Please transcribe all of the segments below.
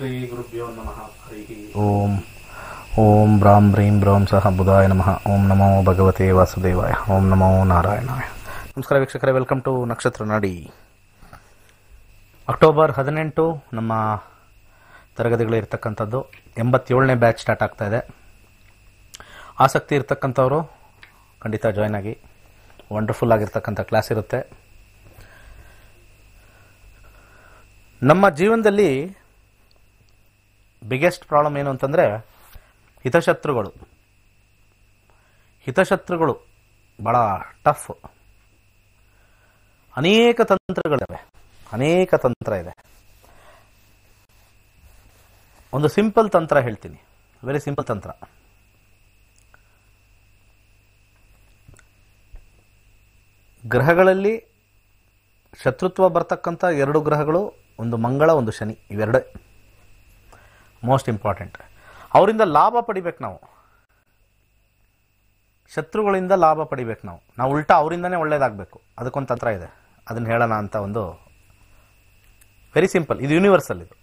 ಗುರುಭ್ಯೋ ನಮಃ. ಹರಿ ಓಂ ಓಂ ಬ್ರೀಂ ಬ್ರಾಂ ಸಹ ನಮಃ. ಓಂ ನಮೋ ಭಗವತೆ ವಾಸುದೇವಾಯ. ಓಂ ನಮೋ ನಾರಾಯಣಾಯ. ನಮಸ್ಕಾರ ವೀಕ್ಷಕರೇ, ವೆಲ್ಕಮ್ ಟು ನಕ್ಷತ್ರ ನಾಡಿ. ಅಕ್ಟೋಬರ್ ಹದಿನೆಂಟು ನಮ್ಮ ತರಗತಿಗಳಿರ್ತಕ್ಕಂಥದ್ದು ಎಂಬತ್ತೇಳನೇ ಬ್ಯಾಚ್ ಸ್ಟಾರ್ಟ್ ಆಗ್ತಾ ಇದೆ. ಆಸಕ್ತಿ ಇರ್ತಕ್ಕಂಥವರು ಖಂಡಿತ ಜಾಯ್ನ್ ಆಗಿ. ವಂಡರ್ಫುಲ್ ಆಗಿರ್ತಕ್ಕಂಥ ಕ್ಲಾಸ್ ಇರುತ್ತೆ. ನಮ್ಮ ಜೀವನದಲ್ಲಿ ಬಿಗ್ಗೆಸ್ಟ್ ಪ್ರಾಬ್ಲಮ್ ಏನು ಅಂತಂದರೆ, ಹಿತಶತ್ರುಗಳು. ಹಿತಶತ್ರುಗಳು ಭಾಳ ಟಫ್ ಅನೇಕ ತಂತ್ರಗಳಿವೆ. ಅನೇಕ ತಂತ್ರ ಇದೆ. ಒಂದು ಸಿಂಪಲ್ ತಂತ್ರ ಹೇಳ್ತೀನಿ. ವೆರಿ ಸಿಂಪಲ್ ತಂತ್ರ. ಗ್ರಹಗಳಲ್ಲಿ ಶತ್ರುತ್ವ ಬರ್ತಕ್ಕಂಥ ಎರಡು ಗ್ರಹಗಳು, ಒಂದು ಮಂಗಳ, ಒಂದು ಶನಿ, ಇವೆರಡೇ. Most important. ಅವರಿಂದ ಲಾಭ ಪಡಿಬೇಕು ನಾವು. ಶತ್ರುಗಳಿಂದ ಲಾಭ ಪಡಿಬೇಕು ನಾವು. ನಾವು ಉಲ್ಟಾ ಅವರಿಂದನೇ ಒಳ್ಳೇದಾಗಬೇಕು. ಅದಕ್ಕೊಂದು ತಂತ್ರ ಇದೆ. ಅದನ್ನು ಹೇಳೋಣ ಅಂತ ಒಂದು ವೆರಿ ಸಿಂಪಲ್ ಇದು ಯೂನಿವರ್ಸಲ್ ಇದು.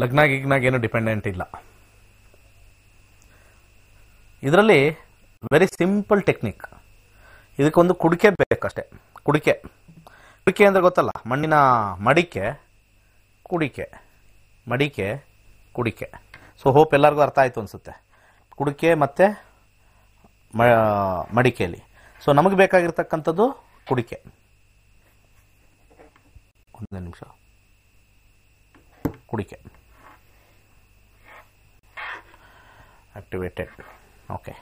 ಲಗ್ನ ಗಿಗ್ನಾಗ ಏನು ಡಿಪೆಂಡೆಂಟ್ ಇಲ್ಲ. ಇದರಲ್ಲಿ ವೆರಿ ಸಿಂಪಲ್ ಟೆಕ್ನಿಕ್ ಇದಕ್ಕೊಂದು ಕುಡಿಕೆ ಬೇಕಷ್ಟೇ ಕುಡಿಕೆ. ಕುಡಿಕೆ ಅಂದರೆ ಗೊತ್ತಲ್ಲ, ಮಣ್ಣಿನ ಮಡಿಕೆ, ಕುಡಿಕೆ. ಮಡಿಕೆ, ಕುಡಿಕೆ. ಸೊ ಹೋಪ್ ಎಲ್ಲರಿಗೂ ಅರ್ಥ ಆಯಿತು ಅನಿಸುತ್ತೆ. ಕುಡಿಕೆ ಮತ್ತು ಮಡಿಕೆಯಲ್ಲಿ. ಸೊ ನಮಗೆ ಬೇಕಾಗಿರ್ತಕ್ಕಂಥದ್ದು ಕುಡಿಕೆ. ಒಂದು ನಿಮಿಷ. ಕುಡಿಕೆ. ಆಕ್ಟಿವೇಟೆಡ್ ಓಕೆ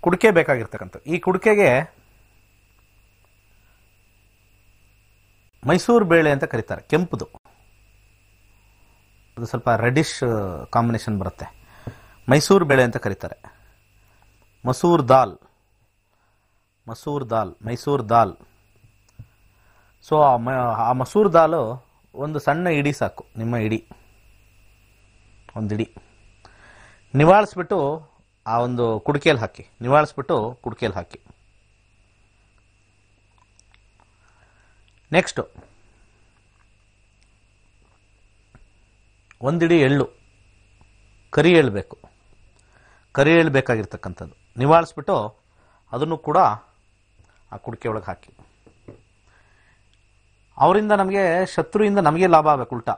ಕುಡಿಕೆ ಬೇಕಾಗಿರ್ತಕ್ಕಂಥದ್ದು. ಈ ಕುಡಿಕೆಗೆ ಮೈಸೂರು ಬೇಳೆ ಅಂತ ಕರೀತಾರೆ. ಕೆಂಪುದು. ಅದು ಸ್ವಲ್ಪ ರೆಡಿಶ್ ಕಾಂಬಿನೇಷನ್ ಬರುತ್ತೆ. ಮೈಸೂರು ಬೇಳೆ ಅಂತ ಕರೀತಾರೆ. ಮಸೂರ್ ದಾಲ್. ಮಸೂರ್ ದಾಲ್, ಮೈಸೂರು ದಾಲ್. ಸೊ ಆ ಮಸೂರ್ ದಾಲು ಒಂದು ಸಣ್ಣ ಇಡಿ ಸಾಕು, ನಿಮ್ಮ ಇಡಿ. ಒಂದು ಇಡಿ ನಿವಾಳಿಸ್ಬಿಟ್ಟು ಆ ಒಂದು ಕುಡಿಕೆಯಲ್ಲಿ ಹಾಕಿ, ನಿವಾಳಿಸ್ಬಿಟ್ಟು ಕುಡಿಕೆಯಲ್ಲಿ ಹಾಕಿ. ನೆಕ್ಸ್ಟು ಒಂದಿಡಿ ಎಳ್ಳು. ಕರಿ ಎಳ್ಳು ಕರಿ ಎಳ್ಳು ನಿವಾಳಿಸ್ಬಿಟ್ಟು ಅದನ್ನು ಕೂಡ ಆ ಕುಡಿಕೆ ಒಳಗೆ ಹಾಕಿ. ಅವರಿಂದ ನಮಗೆ, ಶತ್ರುವಿಂದ ನಮಗೆ ಲಾಭ ಆಗಬೇಕು ಉಲ್ಟಾ.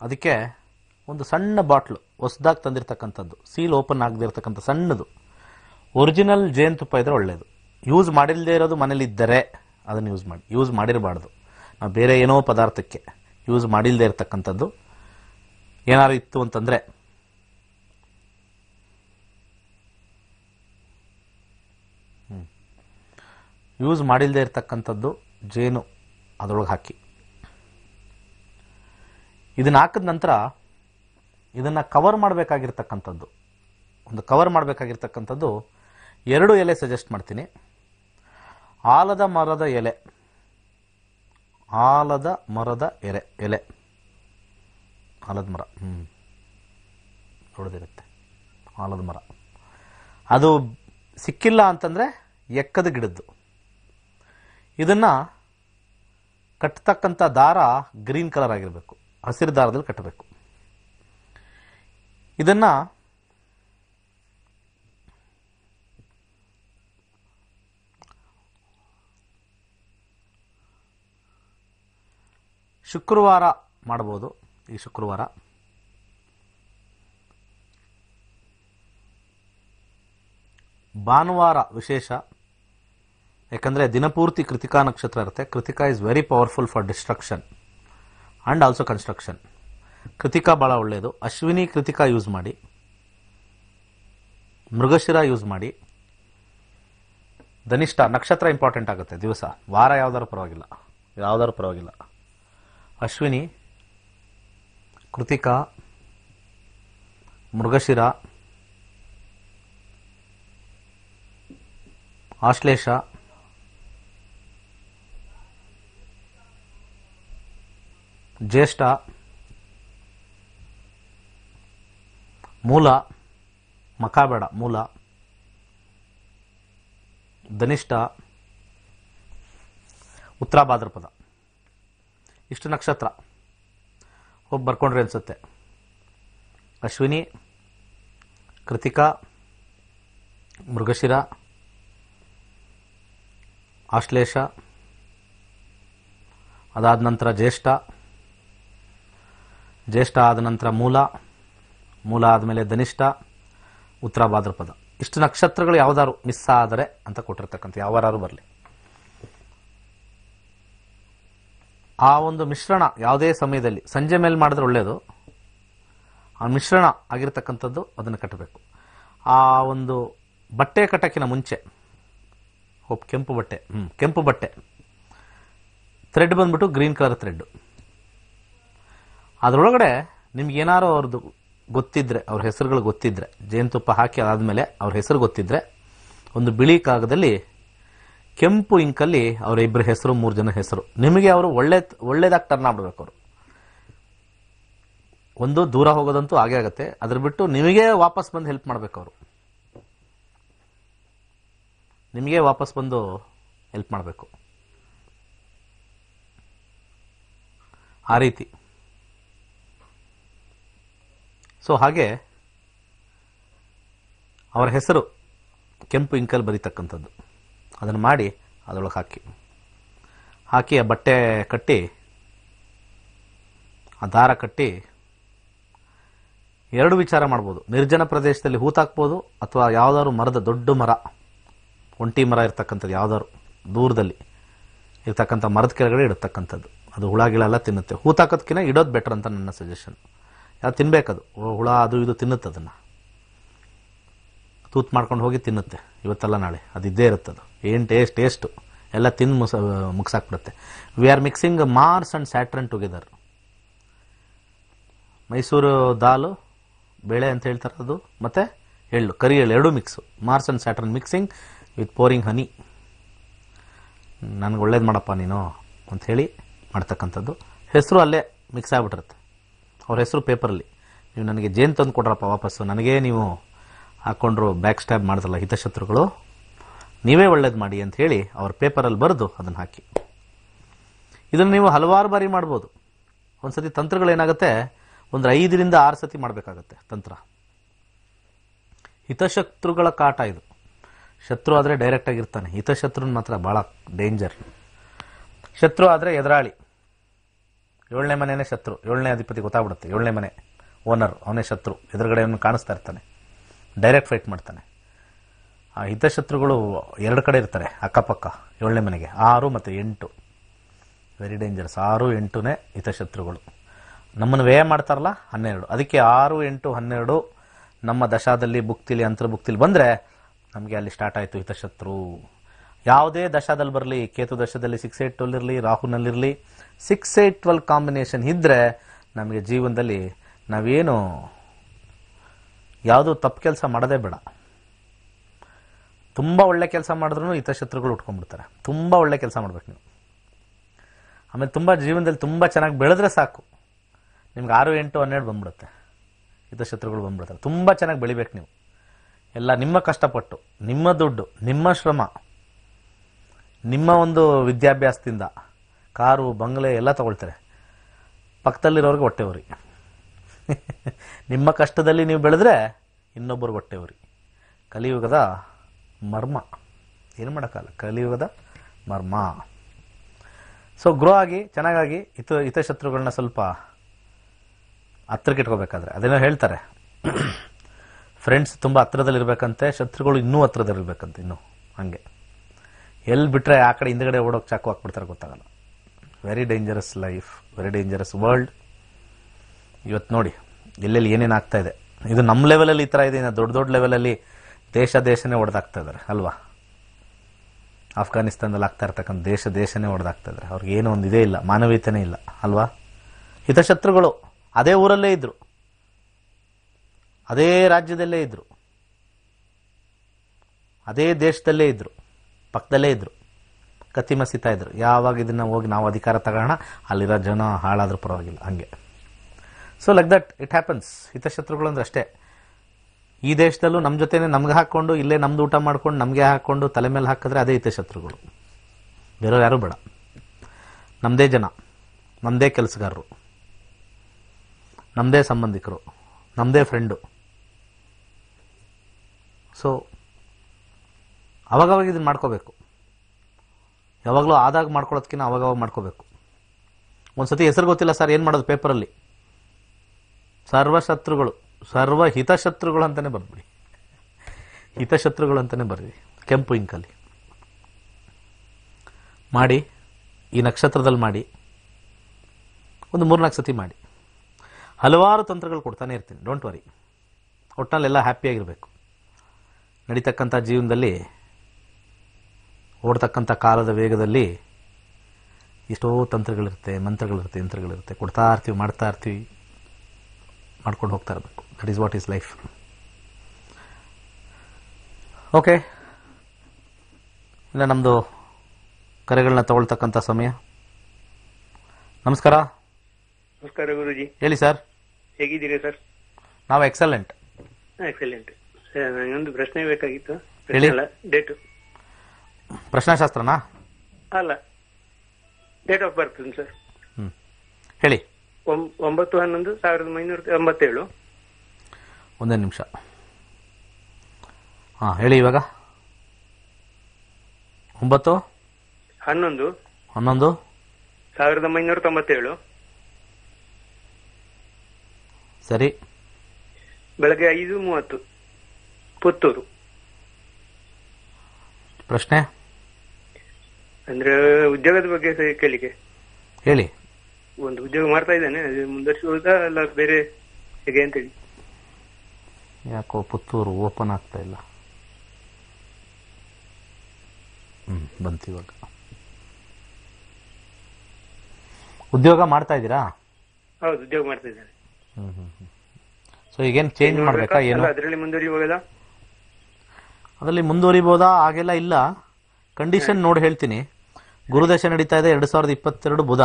ಅದಕ್ಕೆ ಒಂದು ಸಣ್ಣ ಬಾಟ್ಲು ಹೊಸದಾಗಿ ತಂದಿರತಕ್ಕಂಥದ್ದು. ಸೀಲ್ ಓಪನ್ ಆಗದಿರ್ತಕ್ಕಂಥ ಸಣ್ಣದು. ಒರಿಜಿನಲ್ ಜೇನುತುಪ್ಪ ಇದ್ರೆ ಒಳ್ಳೆಯದು ಯೂಸ್ ಮಾಡಿಲ್ಲದೆ ಇರೋದು ಮನೇಲಿ ಇದ್ದರೆ ಅದನ್ನು ಯೂಸ್ ಮಾಡಿ. ಯೂಸ್ ಮಾಡಿರಬಾರ್ದು. ನಾವು ಬೇರೆ ಏನೋ ಪದಾರ್ಥಕ್ಕೆ. ಯೂಸ್ ಮಾಡಿಲ್ಲದೆ ಇರತಕ್ಕಂಥದ್ದು. ಏನಾದ್ರು ಇತ್ತು ಅಂತಂದರೆ ಯೂಸ್ ಮಾಡಿಲ್ಲದೆ ಇರತಕ್ಕಂಥದ್ದು ಜೇನು ಅದರೊಳಗೆ ಹಾಕಿ. ಇದನ್ನು ಹಾಕಿದ ನಂತರ ಇದನ್ನು ಕವರ್ ಮಾಡಬೇಕಾಗಿರ್ತಕ್ಕಂಥದ್ದು. ಒಂದು ಕವರ್ ಮಾಡಬೇಕಾಗಿರ್ತಕ್ಕಂಥದ್ದು ಎರಡು ಎಲೆ ಸಜೆಸ್ಟ್ ಮಾಡ್ತೀನಿ. ಆಲದ ಮರದ ಎಲೆ. ಆಲದ ಮರದ ಎರೆ, ಎಲೆ. ಆಲದ ಮರ ಹ್ಞೂ ದೊಡ್ಡದಿರುತ್ತೆ ಆಲದ ಮರ. ಅದು ಸಿಕ್ಕಿಲ್ಲ ಅಂತಂದರೆ ಎಕ್ಕದ ಗಿಡದ್ದು. ಇದನ್ನು ಕಟ್ಟತಕ್ಕಂಥ ದಾರ ಗ್ರೀನ್ ಕಲರ್ ಆಗಿರಬೇಕು. ಹಸಿರು ದಾರದಲ್ಲಿ ಕಟ್ಟಬೇಕು. ಇದನ್ನು ಶುಕ್ರವಾರ ಮಾಡ್ಬೋದು ಈ ಶುಕ್ರವಾರ. ಭಾನುವಾರ ವಿಶೇಷ. ಯಾಕಂದರೆ ದಿನಪೂರ್ತಿ ಕೃತಿಕಾ ನಕ್ಷತ್ರ ಇರುತ್ತೆ. Krittika is very powerful for destruction and also construction Krittika ಭಾಳ ಒಳ್ಳೆಯದು ಅಶ್ವಿನಿ ಕೃತಿಕಾ ಯೂಸ್ ಮಾಡಿ. ಮೃಗಶಿರ ಯೂಸ್ ಮಾಡಿ. ಧನಿಷ್ಠ ನಕ್ಷತ್ರ ಇಂಪಾರ್ಟೆಂಟ್ ಆಗುತ್ತೆ ದಿವಸ. ವಾರ ಯಾವ್ದಾದ್ರು ಪರವಾಗಿಲ್ಲ. ಯಾವ್ದಾದ್ರು ಪರವಾಗಿಲ್ಲ. ಅಶ್ವಿನಿ ಕೃತಿಕಾ ಮೃಗಶಿರ ಆಶ್ಲೇಷ ಜ್ಯೇಷ್ಠ ಮೂಲ ಮಕಾಬೇಡ ಮೂಲ ಧನಿಷ್ಠ ಉತ್ತರ ಭಾದ್ರಪದ ಇಷ್ಟು ನಕ್ಷತ್ರ. ಹೋಗಿ ಬರ್ಕೊಂಡ್ರಿ ಅನಿಸುತ್ತೆ. ಅಶ್ವಿನಿ, ಕೃತಿಕಾ, ಮೃಗಶಿರ, ಆಶ್ಲೇಷ, ಅದಾದ ನಂತರ ಜ್ಯೇಷ್ಠ ಜ್ಯೇಷ್ಠ ಆದ ನಂತರ ಮೂಲ ಮೂಲ ಆದಮೇಲೆ ಧನಿಷ್ಠ, ಉತ್ತರ ಭಾದ್ರಪದ. ಇಷ್ಟು ನಕ್ಷತ್ರಗಳು ಯಾವ್ದಾದ್ರು ಮಿಸ್ ಆದರೆ ಅಂತ ಕೊಟ್ಟಿರ್ತಕ್ಕಂಥ ಯಾವಾರು ಬರಲಿ. ಆ ಒಂದು ಮಿಶ್ರಣ ಯಾವುದೇ ಸಮಯದಲ್ಲಿ, ಸಂಜೆ ಮೇಲೆ ಮಾಡಿದ್ರೆ ಒಳ್ಳೆಯದು ಆ ಮಿಶ್ರಣ ಆಗಿರ್ತಕ್ಕಂಥದ್ದು ಅದನ್ನು ಕಟ್ಟಬೇಕು. ಆ ಒಂದು ಬಟ್ಟೆ ಕಟ್ಟಕ್ಕಿನ ಮುಂಚೆ ಒಬ್ಬ ಕೆಂಪು ಬಟ್ಟೆ ಹ್ಞೂ ಕೆಂಪು ಬಟ್ಟೆ ಥ್ರೆಡ್ ಬಂದ್ಬಿಟ್ಟು ಗ್ರೀನ್ ಕಲರ್ ಥ್ರೆಡ್ ಅದರೊಳಗಡೆ ನಿಮ್ಗೆ ಏನಾರು ಅವ್ರದ್ದು ಗೊತ್ತಿದ್ರೆ, ಅವ್ರ ಹೆಸರುಗಳು ಗೊತ್ತಿದ್ರೆ, ಜೇನುತುಪ್ಪ ಹಾಕಿ ಅದಾದಮೇಲೆ ಅವ್ರ ಹೆಸರು ಗೊತ್ತಿದ್ರೆ, ಒಂದು ಬಿಳಿ ಕಾಗದಲ್ಲಿ ಕೆಂಪು ಇಂಕಲ್ಲಿ ಅವರ ಇಬ್ಬರ ಹೆಸರು, ಮೂರು ಜನ ಹೆಸರು. ನಿಮಗೆ ಅವರು ಒಳ್ಳೆ, ಒಳ್ಳೇದಾಗಿ ಟರ್ನ್ ಆಗ್ಬಿಡ್ಬೇಕು ಅವರು. ಒಂದು ದೂರ ಹೋಗೋದಂತೂ ಹಾಗೆ ಆಗುತ್ತೆ. ಅದ್ರ ಬಿಟ್ಟು ನಿಮಗೆ ವಾಪಸ್ ಬಂದು ಹೆಲ್ಪ್ ಮಾಡ್ಬೇಕು ಅವರು. ನಿಮಗೆ ವಾಪಸ್ ಬಂದು ಹೆಲ್ಪ್ ಮಾಡಬೇಕು. ಆ ರೀತಿ. ಸೊ ಹಾಗೆ ಅವರ ಹೆಸರು ಕೆಂಪು ಇಂಕಲ್ಲಿ ಬರೀತಕ್ಕಂಥದ್ದು. ಅದನ್ನು ಮಾಡಿ ಅದರೊಳಗೆ ಹಾಕಿ. ಹಾಕಿ ಆ ಬಟ್ಟೆ ಕಟ್ಟಿ, ಆ ದಾರ ಕಟ್ಟಿ ಎರಡು ವಿಚಾರ ಮಾಡ್ಬೋದು. ನಿರ್ಜನ ಪ್ರದೇಶದಲ್ಲಿ ಹೂತಾಕ್ಬೋದು ಅಥವಾ ಯಾವುದಾದ್ರು ಮರದ ದೊಡ್ಡ ಮರ, ಒಂಟಿ ಮರ ಇರ್ತಕ್ಕಂಥದ್ದು ಯಾವ್ದಾದ್ರು ದೂರದಲ್ಲಿ ಇರ್ತಕ್ಕಂಥ ಮರದ ಕೆಳಗಡೆ ಇಡತಕ್ಕಂಥದ್ದು. ಅದು ಹುಳ, ಗಿಳ ತಿನ್ನುತ್ತೆ. ಹೂತಾಕೋದ್ಕಿಂತ ಇಡೋದು ಬೆಟರ್ ಅಂತ ನನ್ನ ಸಜೆಷನ್ ಯಾರು ತಿನ್ಬೇಕದು? ಹುಳ, ಅದು, ಇದು ತಿನ್ನುತ್ತೆ ಅದನ್ನು ತೂತ್ ಮಾಡ್ಕೊಂಡು ಹೋಗಿ ತಿನ್ನುತ್ತೆ. ಇವತ್ತಲ್ಲ ನಾಳೆ. ಅದು ಇದ್ದೇ ಇರುತ್ತದು. ಏನು ಟೇಸ್ಟ್ ಟೇಸ್ಟು ಎಲ್ಲ ತಿಂದು ಮುಸ, ಮುಗಿಸಾಕ್ಬಿಡುತ್ತೆ. We are mixing Mars and Saturn together Mysuru ದಾಲು, ಬೇಳೆ ಅಂತ ಹೇಳ್ತಾರೆ ಅದು. ಮತ್ತು ಎಳ್ಳು, ಕರಿ ಎಳ್ಳು ಎರಡೂ mix Mars and Saturn mixing with pouring honey ನನಗೆ ಒಳ್ಳೇದು ಮಾಡಪ್ಪ ನೀನು ಅಂಥೇಳಿ ಮಾಡ್ತಕ್ಕಂಥದ್ದು. ಹೆಸರು ಅಲ್ಲೇ ಮಿಕ್ಸ್ ಆಗಿಬಿಟ್ಟಿರುತ್ತೆ. ಅವ್ರ ಹೆಸರು ಪೇಪರಲ್ಲಿ ನೀವು ನನಗೆ ಜೇನು ತಂದು ಕೊಡ್ರಪ್ಪ ವಾಪಸ್ಸು. ನನಗೇ ನೀವು ಹಾಕ್ಕೊಂಡ್ರು ಬ್ಯಾಕ್ ಸ್ಟ್ಯಾಬ್ ಮಾಡಿದ್ರಲ್ಲ ಹಿತಶತ್ರುಗಳು. ನೀವೇ ಒಳ್ಳೇದು ಮಾಡಿ ಅಂತ ಹೇಳಿ ಅವ್ರ ಪೇಪರಲ್ಲಿ ಬರೆದು ಅದನ್ನು ಹಾಕಿ. ಇದನ್ನು ನೀವು ಹಲವಾರು ಬಾರಿ ಮಾಡ್ಬೋದು. ಒಂದ್ಸತಿ ತಂತ್ರಗಳೇನಾಗುತ್ತೆ ಒಂದು ಐದರಿಂದ ಆರು ಸತಿ ಮಾಡಬೇಕಾಗತ್ತೆ ತಂತ್ರ. ಹಿತಶತ್ರುಗಳ ಕಾಟ ಇದು. ಶತ್ರು ಆದರೆ ಡೈರೆಕ್ಟ್ ಆಗಿರ್ತಾನೆ ಹಿತಶತ್ರುನ ಮಾತ್ರ ಭಾಳ ಡೇಂಜರ್ ಶತ್ರು ಆದರೆ ಎದುರಾಳಿ. ಏಳನೇ ಮನೆಯೇ ಶತ್ರು. ಏಳನೇ ಅಧಿಪತಿ ಗೊತ್ತಾಗ್ಬಿಡುತ್ತೆ. ಏಳನೇ ಮನೆ. ಓನರ್ ಅವನೇ ಶತ್ರು. ಎದುರುಗಡೆಯನ್ನು ಕಾಣಿಸ್ತಾ ಇರ್ತಾನೆ. ಡೈರೆಕ್ಟ್ ಫೈಟ್ ಮಾಡ್ತಾನೆ. ಆ ಹಿತಶತ್ರುಗಳು ಎರಡು ಕಡೆ ಇರ್ತಾರೆ, ಅಕ್ಕಪಕ್ಕ, ಏಳನೇ ಮನೆಗೆ. ಆರು ಮತ್ತು ಎಂಟು. ವೆರಿ ಡೇಂಜರಸ್ ಆರು, ಎಂಟುನೇ ಹಿತಶತ್ರುಗಳು. ನಮ್ಮನ್ನು ವ್ಯಯ ಮಾಡ್ತಾರಲ್ಲ, ಹನ್ನೆರಡು. ಅದಕ್ಕೆ ಆರು, ಎಂಟು, ಹನ್ನೆರಡು ನಮ್ಮ ದಶಾದಲ್ಲಿ ಬುಕ್ತಿಲಿ ಅಂತರ್ಭುಕ್ತಿಲಿ ಬಂದರೆ ನಮಗೆ ಅಲ್ಲಿ ಸ್ಟಾರ್ಟ್ ಆಯಿತು ಹಿತಶತ್ರು. ಯಾವುದೇ ದಶಾದಲ್ಲಿ ಬರಲಿ, ಕೇತು ದಶದಲ್ಲಿ ಸಿಕ್ಸ್ ಏಟ್ ಟ್ವೆಲ್ ಇರಲಿ, ರಾಹುನಲ್ಲಿರಲಿ ಸಿಕ್ಸ್ ಏಟ್ ಟ್ವೆಲ್ ಕಾಂಬಿನೇಷನ್ ಇದ್ದರೆ ನಮಗೆ ಜೀವನದಲ್ಲಿ ನಾವೇನು ಯಾವುದೂ ತಪ್ಪು ಕೆಲಸ ಮಾಡೋದೇ ಬೇಡ. ತುಂಬ ಒಳ್ಳೆ ಕೆಲಸ ಮಾಡಿದ್ರೂ ಹಿತಶತ್ರುಗಳು ಉಟ್ಕೊಂಡ್ಬಿಡ್ತಾರೆ. ತುಂಬ ಒಳ್ಳೆ ಕೆಲಸ ಮಾಡ್ಬೇಕು ನೀವು. ಆಮೇಲೆ ತುಂಬ ಜೀವನದಲ್ಲಿ ತುಂಬ ಚೆನ್ನಾಗಿ ಬೆಳೆದ್ರೆ ಸಾಕು. ನಿಮ್ಗೆ ಆರು, ಎಂಟು, ಹನ್ನೆರಡು ಬಂದ್ಬಿಡುತ್ತೆ. ಹಿತಶತ್ರುಗಳು ಬಂದ್ಬಿಡ್ತಾರೆ. ತುಂಬ ಚೆನ್ನಾಗಿ ಬೆಳಿಬೇಕು ನೀವು. ಎಲ್ಲ ನಿಮ್ಮ ಕಷ್ಟಪಟ್ಟು, ನಿಮ್ಮ ದುಡ್ಡು, ನಿಮ್ಮ ಶ್ರಮ, ನಿಮ್ಮ ಒಂದು ವಿದ್ಯಾಭ್ಯಾಸದಿಂದ ಕಾರು, ಬಂಗ್ಲೆ ಎಲ್ಲ ತಗೊಳ್ತಾರೆ. ಪಕ್ಕದಲ್ಲಿರೋರಿಗೆ ಹೊಟ್ಟೆ ನಿಮ್ಮ ಕಷ್ಟದಲ್ಲಿ ನೀವು ಬೆಳೆದ್ರೆ ಇನ್ನೊಬ್ಬರು ಹೊಟ್ಟೆ ಕಲಿಯುಗದ ಮರ್ಮ. ಏನು ಮಾಡೋಕ್ಕಲ್ಲ ಕಲಿಯುಗದ ಮರ್ಮ. ಸೊ ಗ್ರೋ ಆಗಿ, ಚೆನ್ನಾಗಾಗಿ ಹಿತ, ಹಿತಶತ್ರುಗಳನ್ನ ಸ್ವಲ್ಪ ಹತ್ರಕ್ಕೆ ಇಟ್ಕೋಬೇಕಾದ್ರೆ. ಅದೇನೋ ಹೇಳ್ತಾರೆ. ಫ್ರೆಂಡ್ಸ್ ತುಂಬ ಹತ್ರದಲ್ಲಿರ್ಬೇಕಂತೆ, ಶತ್ರುಗಳು ಇನ್ನೂ ಹತ್ರದಲ್ಲಿರ್ಬೇಕಂತೆ, ಇನ್ನೂ ಹಾಗೆ. ಎಲ್ಲಿ ಬಿಟ್ಟರೆ ಆ ಕಡೆ ಹಿಂದ್ಗಡೆ ಓಡೋಕೆ ಚಾಕು ಹಾಕ್ಬಿಡ್ತಾರೆ, ಗೊತ್ತಾಗಲ್ಲ. Very dangerous life very dangerous world ಇವತ್ತು ನೋಡಿ, ಎಲ್ಲೆಲ್ಲಿ ಏನೇನು ಆಗ್ತಾ ಇದೆ. ಇದು ನಮ್ಮ ಲೆವೆಲಲ್ಲಿ ಈ ಥರ ಇದೆ ದೊಡ್ಡ ದೊಡ್ಡ ಲೆವೆಲಲ್ಲಿ ದೇಶ ದೇಶನೇ ಹೊಡೆದಾಗ್ತಾ ಇದ್ದಾರೆ ಅಲ್ವಾ? ಆಫ್ಘಾನಿಸ್ತಾನದಲ್ಲಿ ಆಗ್ತಾ ಇರ್ತಕ್ಕಂಥ ದೇಶ ದೇಶನೇ ಹೊಡೆದಾಗ್ತಾ ಇದ್ದಾರೆ ಅವ್ರಿಗೆ ಏನೋ ಒಂದು ಇದೇ ಇಲ್ಲ, ಮಾನವೀಯತೆನೇ ಇಲ್ಲ, ಅಲ್ವಾ? ಹಿತಶತ್ರುಗಳು ಅದೇ ಊರಲ್ಲೇ ಇದ್ದರು ಅದೇ ರಾಜ್ಯದಲ್ಲೇ ಇದ್ದರು ಅದೇ ದೇಶದಲ್ಲೇ ಇದ್ದರು ಪಕ್ಕದಲ್ಲೇ ಇದ್ದರು ಕತ್ತಿ ಮಸಿತಾ ಇದ್ರು ಯಾವಾಗ ಇದನ್ನ ಹೋಗಿ ನಾವು ಅಧಿಕಾರ ತಗೋಣ ಅಲ್ಲಿರೋ ಜನ ಹಾಳಾದ್ರೂ ಪರವಾಗಿಲ್ಲ, ಹಂಗೆ. So like that it happens ಹಿತಶತ್ರುಗಳು ಅಂದ್ರೆ ಅಷ್ಟೇ. ಈ ದೇಶದಲ್ಲೂ ನಮ್ಮ ಜೊತೆನೆ ನಮ್ಗೆ ಹಾಕ್ಕೊಂಡು, ಇಲ್ಲೇ ನಮ್ದು ಊಟ ಮಾಡ್ಕೊಂಡು, ನಮಗೆ ಹಾಕ್ಕೊಂಡು, ತಲೆ ಮೇಲೆ ಹಾಕಿದ್ರೆ ಅದೇ ಹಿತಶತ್ರುಗಳು. ಬೇರೆಯವ್ರು ಯಾರೂ ಬೇಡ. ನಮ್ಮದೇ ಜನ. ನಮ್ಮದೇ ಕೆಲಸಗಾರರು. ನಮ್ಮದೇ ಸಂಬಂಧಿಕರು. ನಮ್ಮದೇ ಫ್ರೆಂಡು ಸೊ ಅವಾಗವಾಗ ಇದನ್ನು ಮಾಡ್ಕೋಬೇಕು. ಯಾವಾಗಲೂ ಆದಾಗ ಮಾಡ್ಕೊಳ್ಳೋದಕ್ಕಿಂತ ಅವಾಗವಾಗ ಮಾಡ್ಕೋಬೇಕು. ಒಂದ್ಸತಿ ಹೆಸರು ಗೊತ್ತಿಲ್ಲ ಸರ್, ಏನು ಮಾಡೋದು ಪೇಪರಲ್ಲಿ ಸರ್ವಶತ್ರುಗಳು, ಸರ್ವ ಹಿತಶತ್ರುಗಳು ಅಂತಲೇ ಬರ್ಬಿಡಿ ಹಿತಶತ್ರುಗಳು ಅಂತಲೇ ಬರ್ರಿ, ಕೆಂಪು ಇಂಕಲ್ಲಿ. ಮಾಡಿ, ಈ ನಕ್ಷತ್ರದಲ್ಲಿ ಮಾಡಿ, ಒಂದು ಮೂರು ನಾಲ್ಕು ಸತಿ ಮಾಡಿ. ಹಲವಾರು ತಂತ್ರಗಳು ಕೊಡ್ತಾನೆ ಇರ್ತೀನಿ ಡೋಂಟ್ ವರಿ ಒಟ್ಟಿನಲ್ಲೆಲ್ಲ ಹ್ಯಾಪಿಯಾಗಿರಬೇಕು ನಡೀತಕ್ಕಂಥ ಜೀವನದಲ್ಲಿ, ಓಡ್ತಕ್ಕಂಥ ಕಾಲದ ವೇಗದಲ್ಲಿ ಎಷ್ಟೋ ತಂತ್ರಗಳಿರುತ್ತೆ, ಮಂತ್ರಗಳಿರುತ್ತೆ, ಯಂತ್ರಗಳಿರುತ್ತೆ, ಕೊಡ್ತಾ ಇರ್ತೀವಿ, ಮಾಡ್ತಾ ಇರ್ತೀವಿ. ಮಾಡ್ಕೊಂಡು ಹೋಗ್ತಾ ಇರಬೇಕು. That is what is life okay ಇಲ್ಲ ನಮ್ಮದು ಕರೆಗಳನ್ನ ತಗೊಳ್ತಕ್ಕಂಥ ಸಮಯ. ನಮಸ್ಕಾರ. ನಮಸ್ಕಾರ ಗುರುಜಿ. ಹೇಳಿ ಸರ್ ಹೇಗಿದ್ದೀರಿ ಸರ್ ನಾವು ಎಕ್ಸಲೆಂಟ್ ಎಕ್ಸಲೆಂಟ್ ನನಗೊಂದು ಪ್ರಶ್ನೆ ಬೇಕಾಗಿತ್ತು. ಡೇಟು ಪ್ರಶ್ನಾಶಾಸ್ತ್ರನಾ? ಅಲ್ಲ. ಡೇಟ್ ಆಫ್ ಬರ್ತ್ ಸರ್ ಹ್ಞೂ ಹೇಳಿ. ಒಂಬತ್ತು ಹನ್ನೊಂದು ಸಾವಿರದ ಒಂಬೈನೂರ ಎಂಬತ್ತೇಳು. ಒಂದೇ ನಿಮಿಷ. ಹಾ ಹೇಳಿ ಇವಾಗ. ಒಂಬತ್ತು? ಹನ್ನೊಂದು. ಹನ್ನೊಂದು? ಸಾವಿರದ ಒಂಬೈನೂರ ತೊಂಬತ್ತೇಳು. ಸರಿ. ಬೆಳಗ್ಗೆ ಐದು ಮೂವತ್ತು. ಪುತ್ತೂರು. ಪ್ರಶ್ನೆ? ಅಂದ್ರೆ ಉದ್ಯೋಗದ ಬಗ್ಗೆ ಕೇಳಿಕೆ ಹೇಳಿ. ಒಂದು ಉದ್ಯೋಗ ಮಾಡ್ತಾ ಇದ್ದಾನೆ ಅದು ಮುಂದುವರಿಸುವುದಾ ಅಲ್ಲ ಬೇರೆ ಹೇಗೆ ಅಂತೇಳಿ ಯಾಕೋ ಪುತ್ತೂರು ಓಪನ್ ಆಗ್ತಾ ಇಲ್ಲ. ಹ್ಮ್ ಬಂತು ಇವಾಗ. ಉದ್ಯೋಗ ಮಾಡ್ತಾ ಇದ್ದೀರಾ? ಹೌದು ಉದ್ಯೋಗ ಮಾಡ್ತಾ ಇದ್ದಾರೆ ಹ್ಮ್ ಹ್ಮ್ ಸೊ ಈಗೇನು ಚೇಂಜ್ ಮಾಡಬೇಕಾ ಏನು? ಅದರಲ್ಲಿ ಮುಂದುವರಿಯುವಾಗಲ್ಲ ಅದರಲ್ಲಿ ಮುಂದುವರಿಬೋದಾ ಹಾಗೆಲ್ಲ ಇಲ್ಲ. ಕಂಡೀಷನ್ ನೋಡಿ ಹೇಳ್ತೀನಿ. ಗುರುದಶೆ ನಡೀತಾ ಇದೆ ಎರಡು ಸಾವಿರದ ಇಪ್ಪತ್ತೆರಡು ಬುಧ.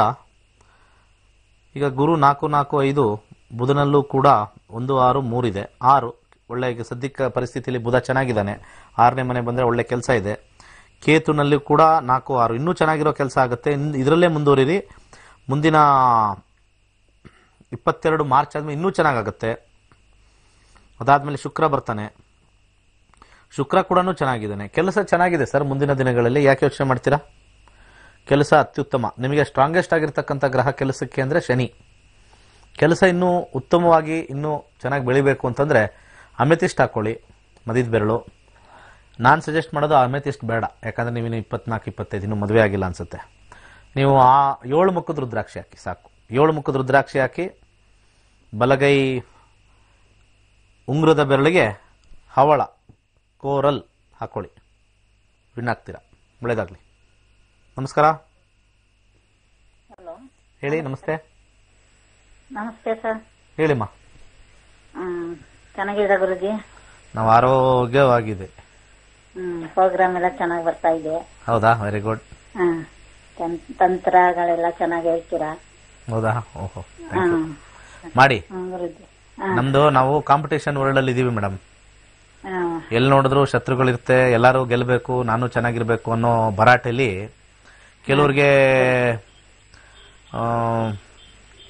ಈಗ ಗುರು ನಾಲ್ಕು ನಾಲ್ಕು ಐದು ಬುಧನಲ್ಲೂ ಕೂಡ ಒಂದು ಆರು ಮೂರಿದೆ ಆರು, ಒಳ್ಳೆ ಈಗ ಸದ್ಯಕ್ಕೆ ಪರಿಸ್ಥಿತಿಯಲ್ಲಿ ಬುಧ ಚೆನ್ನಾಗಿದ್ದಾನೆ. ಆರನೇ ಮನೆ ಬಂದರೆ ಒಳ್ಳೆ ಕೆಲಸ ಇದೆ. ಕೇತುನಲ್ಲಿ ಕೂಡ ನಾಲ್ಕು ಆರು. ಇನ್ನೂ ಚೆನ್ನಾಗಿರೋ ಕೆಲಸ ಆಗುತ್ತೆ. ಇದರಲ್ಲೇ ಮುಂದುವರಿರಿ. ಮುಂದಿನ ಇಪ್ಪತ್ತೆರಡು ಮಾರ್ಚ್ ಆದಮೇಲೆ ಇನ್ನೂ ಚೆನ್ನಾಗಾಗುತ್ತೆ. ಅದಾದಮೇಲೆ ಶುಕ್ರ ಬರ್ತಾನೆ. ಶುಕ್ರ ಕೂಡ ಚೆನ್ನಾಗಿದ್ದಾನೆ. ಕೆಲಸ ಚೆನ್ನಾಗಿದೆ ಸರ್ ಮುಂದಿನ ದಿನಗಳಲ್ಲಿ. ಯಾಕೆ ಯೋಚನೆ ಮಾಡ್ತೀರಾ? ಕೆಲಸ ಅತ್ಯುತ್ತಮ. ನಿಮಗೆ ಸ್ಟ್ರಾಂಗೆಸ್ಟ್ ಆಗಿರ್ತಕ್ಕಂಥ ಗ್ರಹ ಕೆಲಸಕ್ಕೆ ಅಂದರೆ ಶನಿ. ಕೆಲಸ ಇನ್ನೂ ಉತ್ತಮವಾಗಿ ಇನ್ನೂ ಚೆನ್ನಾಗಿ ಬೆಳಿಬೇಕು ಅಂತಂದರೆ ಅಮೆತಿಸ್ಟ್ ಹಾಕ್ಕೊಳ್ಳಿ ಮದಿದ ಬೆರಳು. ನಾನು ಸಜೆಸ್ಟ್ ಮಾಡೋದು ಅಮೆತಿಸ್ಟ್ ಬೇಡ. ಯಾಕಂದರೆ ನೀವಿನ್ನು ಇಪ್ಪತ್ನಾಲ್ಕು, ಇಪ್ಪತ್ತೈದು ಇನ್ನೂ ಮದುವೆ ಆಗಿಲ್ಲ ಅನಿಸುತ್ತೆ. ನೀವು ಆ ಏಳು ಮುಖದ ರುದ್ರಾಕ್ಷಿ ಹಾಕಿ, ಸಾಕು. ಏಳು ಮುಖದ ರುದ್ರಾಕ್ಷಿ ಹಾಕಿ, ಬಲಗೈ ಉಂಗುರದ ಬೆರಳಿಗೆ ಹವಳ, ಕೋರಲ್ ಹಾಕ್ಕೊಳ್ಳಿ ವಿನ್ ಆಗ್ತೀರಾ ಒಳ್ಳೇದಾಗಲಿ. ನಮಸ್ಕಾರ. ಹೇಳಿ ನಮಸ್ತೆ. ನಮಸ್ತೆ ಸರ್. ಹೇಳಿಮ್ಮ ಚೆನ್ನಾಗಿದೆ ಗುರುಜಿ? ನಾವು ಆರೋಗ್ಯವಾಗಿದೆ. ಪ್ರೋಗ್ರಾಮ್ ಎಲ್ಲ ಚೆನ್ನಾಗಿ ಬರ್ತಾ ಇದೆ. ಹೌದಾ? ವೆರಿ ಗುಡ್ ತಂತ್ರಗಳೆಲ್ಲ ಚೆನ್ನಾಗಿ ಹೇಳ್ತೀರಾ? ಹೌದಾ? ಓಹೋ ಮಾಡಿ. ನಮ್ದು ನಾವು ಕಾಂಪಿಟೇಷನ್ ವರ್ಲ್ಡ್ ಅಲ್ಲಿ ಇದೀವಿ ಮೇಡಮ್. ಎಲ್ಲಿ ನೋಡಿದ್ರು ಶತ್ರುಗಳಿರುತ್ತೆ ಎಲ್ಲರೂ ಗೆಲ್ಲಬೇಕು ನಾನು ಚೆನ್ನಾಗಿರ್ಬೇಕು ಅನ್ನೋ ಭರಾಟೆಯಲ್ಲಿ ಕೆಲವ್ರಿಗೆ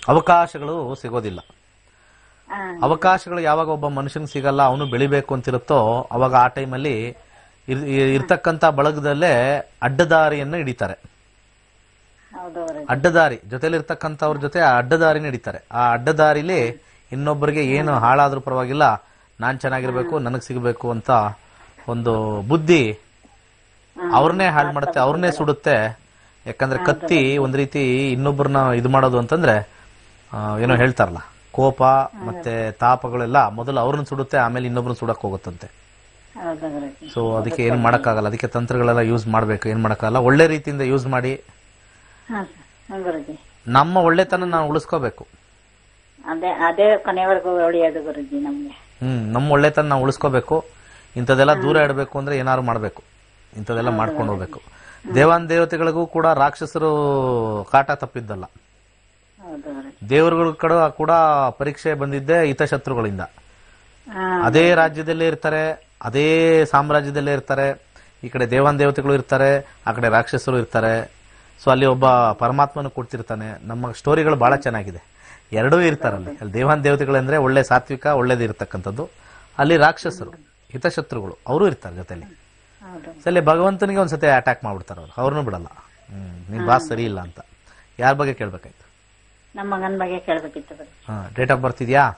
ಅವಕಾಶಗಳು ಸಿಗೋದಿಲ್ಲ. ಅವಕಾಶಗಳು ಯಾವಾಗ ಒಬ್ಬ ಮನುಷ್ಯನಿಗೆ ಸಿಗಲ್ಲ ಅವನು ಬೆಳಿಬೇಕು ಅಂತಿರುತ್ತೋ ಅವಾಗ ಆ ಟೈಮಲ್ಲಿ ಇರ್- ಇರ್ತಕ್ಕಂಥ ಬಳಗದಲ್ಲೇ ಅಡ್ಡದಾರಿಯನ್ನು ಹಿಡಿತಾರೆ. ಅಡ್ಡದಾರಿ ಜೊತೆಲಿ ಇರ್ತಕ್ಕಂಥವ್ರ ಜೊತೆ ಆ ಅಡ್ಡದಾರಿನ ಹಿಡಿತಾರೆ. ಆ ಅಡ್ಡದಾರಿಲಿ ಇನ್ನೊಬ್ಬರಿಗೆ ಏನು ಹಾಳಾದ್ರೂ ಪರವಾಗಿಲ್ಲ ನಾನ್ ಚೆನ್ನಾಗಿರ್ಬೇಕು ನನಗ್ ಸಿಗಬೇಕು ಅಂತ ಒಂದು ಬುದ್ಧಿ ಅವ್ರನ್ನೇ ಹಾಳು ಮಾಡುತ್ತೆ ಅವ್ರನ್ನೇ ಸುಡುತ್ತೆ. ಯಾಕಂದ್ರೆ ಕತ್ತಿ ಒಂದ್ ರೀತಿ ಇನ್ನೊಬ್ಬರನ್ನ ಇದು ಮಾಡೋದು ಅಂತಂದ್ರೆ ಏನೋ ಹೇಳ್ತಾರಲ್ಲ ಕೋಪ ಮತ್ತೆ ತಾಪಗಳೆಲ್ಲ ಮೊದಲು ಅವ್ರನ್ನ ಸುಡುತ್ತೆ ಆಮೇಲೆ ಇನ್ನೊಬ್ರನ್ನ ಸುಡಕ್ ಹೋಗುತ್ತಂತೆ. ಸೊ ಅದಕ್ಕೆ ಏನು ಮಾಡಕ್ಕಾಗಲ್ಲ ಅದಕ್ಕೆ ತಂತ್ರಗಳೆಲ್ಲ ಯೂಸ್ ಮಾಡ್ಬೇಕು ಏನು ಮಾಡಕ್ಕಾಗಲ್ಲ ಒಳ್ಳೆ ರೀತಿಯಿಂದ ಯೂಸ್ ಮಾಡಿ. ನಮ್ಮ ಒಳ್ಳೆತನ ನಾವು ಉಳಿಸ್ಕೋಬೇಕು. ಹ್ಮ್ ನಮ್ಮ ಒಳ್ಳೆತನ ನಾವು ಉಳಿಸ್ಕೋಬೇಕು. ಇಂಥದೆಲ್ಲ ದೂರ ಇಡಬೇಕು ಅಂದ್ರೆ ಏನಾದ್ರು ಮಾಡಬೇಕು. ಇಂಥದೆಲ್ಲ ಮಾಡ್ಕೊಂಡು ಹೋಗ್ಬೇಕು. ದೇವಾನ್ ದೇವತೆಗಳಿಗೂ ಕೂಡ ರಾಕ್ಷಸರು ಕಾಟ ತಪ್ಪಿದ್ದಲ್ಲ. ದೇವರುಗಳ ಕಡೆ ಕೂಡ ಪರೀಕ್ಷೆ ಬಂದಿದ್ದೆ ಹಿತಶತ್ರುಗಳಿಂದ ಅದೇ ರಾಜ್ಯದಲ್ಲೇ ಇರ್ತಾರೆ ಅದೇ ಸಾಮ್ರಾಜ್ಯದಲ್ಲೇ ಇರ್ತಾರೆ ಈ ಕಡೆ ದೇವಾನ್ ದೇವತೆಗಳು ಇರ್ತಾರೆ ಆ ಕಡೆ ರಾಕ್ಷಸರು ಇರ್ತಾರೆ. ಸೊ ಅಲ್ಲಿ ಒಬ್ಬ ಪರಮಾತ್ಮನು ಕೊಡ್ತಿರ್ತಾನೆ. ನಮ್ಮ ಸ್ಟೋರಿಗಳು ಬಹಳ ಚೆನ್ನಾಗಿದೆ. ಎರಡೂ ಇರ್ತಾರಲ್ಲಿ. ಅಲ್ಲಿ ದೇವಾನ್ ದೇವತೆಗಳಂದ್ರೆ ಒಳ್ಳೆ ಸಾತ್ವಿಕ ಒಳ್ಳೇದು ಇರತಕ್ಕಂಥದ್ದು ಅಲ್ಲಿ ರಾಕ್ಷಸರು ಹಿತಶತ್ರುಗಳು ಅವರು ಇರ್ತಾರೆ ಜೊತೆಲಿ. ಹೌದು ಸಲ ಭಗವಂತನಿಗೆ ಒಂದ್ಸತಿ ಅಟ್ಯಾಕ್ ಮಾಡ್ಬಿಡ್ತಾರ ಅವ್ರು. ಅವ್ರನ್ನೂ ಬಿಡಲ್ಲ. ಹ್ಮ್ ನಿನ್ ಬಾಸ್ ಸರಿ ಇಲ್ಲ ಅಂತ. ಯಾರ ಬಗ್ಗೆ ಕೇಳ್ಬೇಕಾಯ್ತು? ನಮ್ಮ ಮಗನ ಬಗ್ಗೆ ಕೇಳ್ಬೇಕಿತ್ತು ಹಾ ಡೇಟ್ ಆಫ್ ಬರ್ತ್ ಇದೆಯಾ?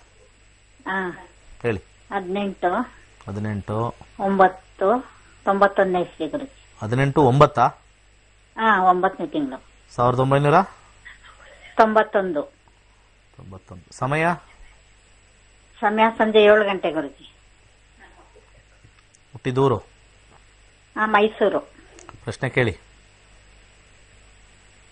ಹಾ ಹೇಳಿ. ಹದಿನೆಂಟು. ಹದಿನೆಂಟು. ಒಂಬತ್ತು. ತೊಂಬತ್ತೊಂದನೇ ಇಸ್ವಿ ಗುರುಜಿ. ಹದಿನೆಂಟು ಒಂಬತ್ತಾ? ಹಾ ಒಂಬತ್ತನೇ ತಿಂಗಳು. ಸಾವಿರದ ಒಂಬೈನೂರ? ತೊಂಬತ್ತೊಂದು. ತೊಂಬತ್ತೊಂದು. ಸಮಯ? ಸಮಯ ಸಂಜೆ ಏಳು ಗಂಟೆ ಗುರುಜಿ. ಹುಟ್ಟಿದೂರು? ಮೈಸೂರು. ಪ್ರಶ್ನೆ ಕೇಳಿ.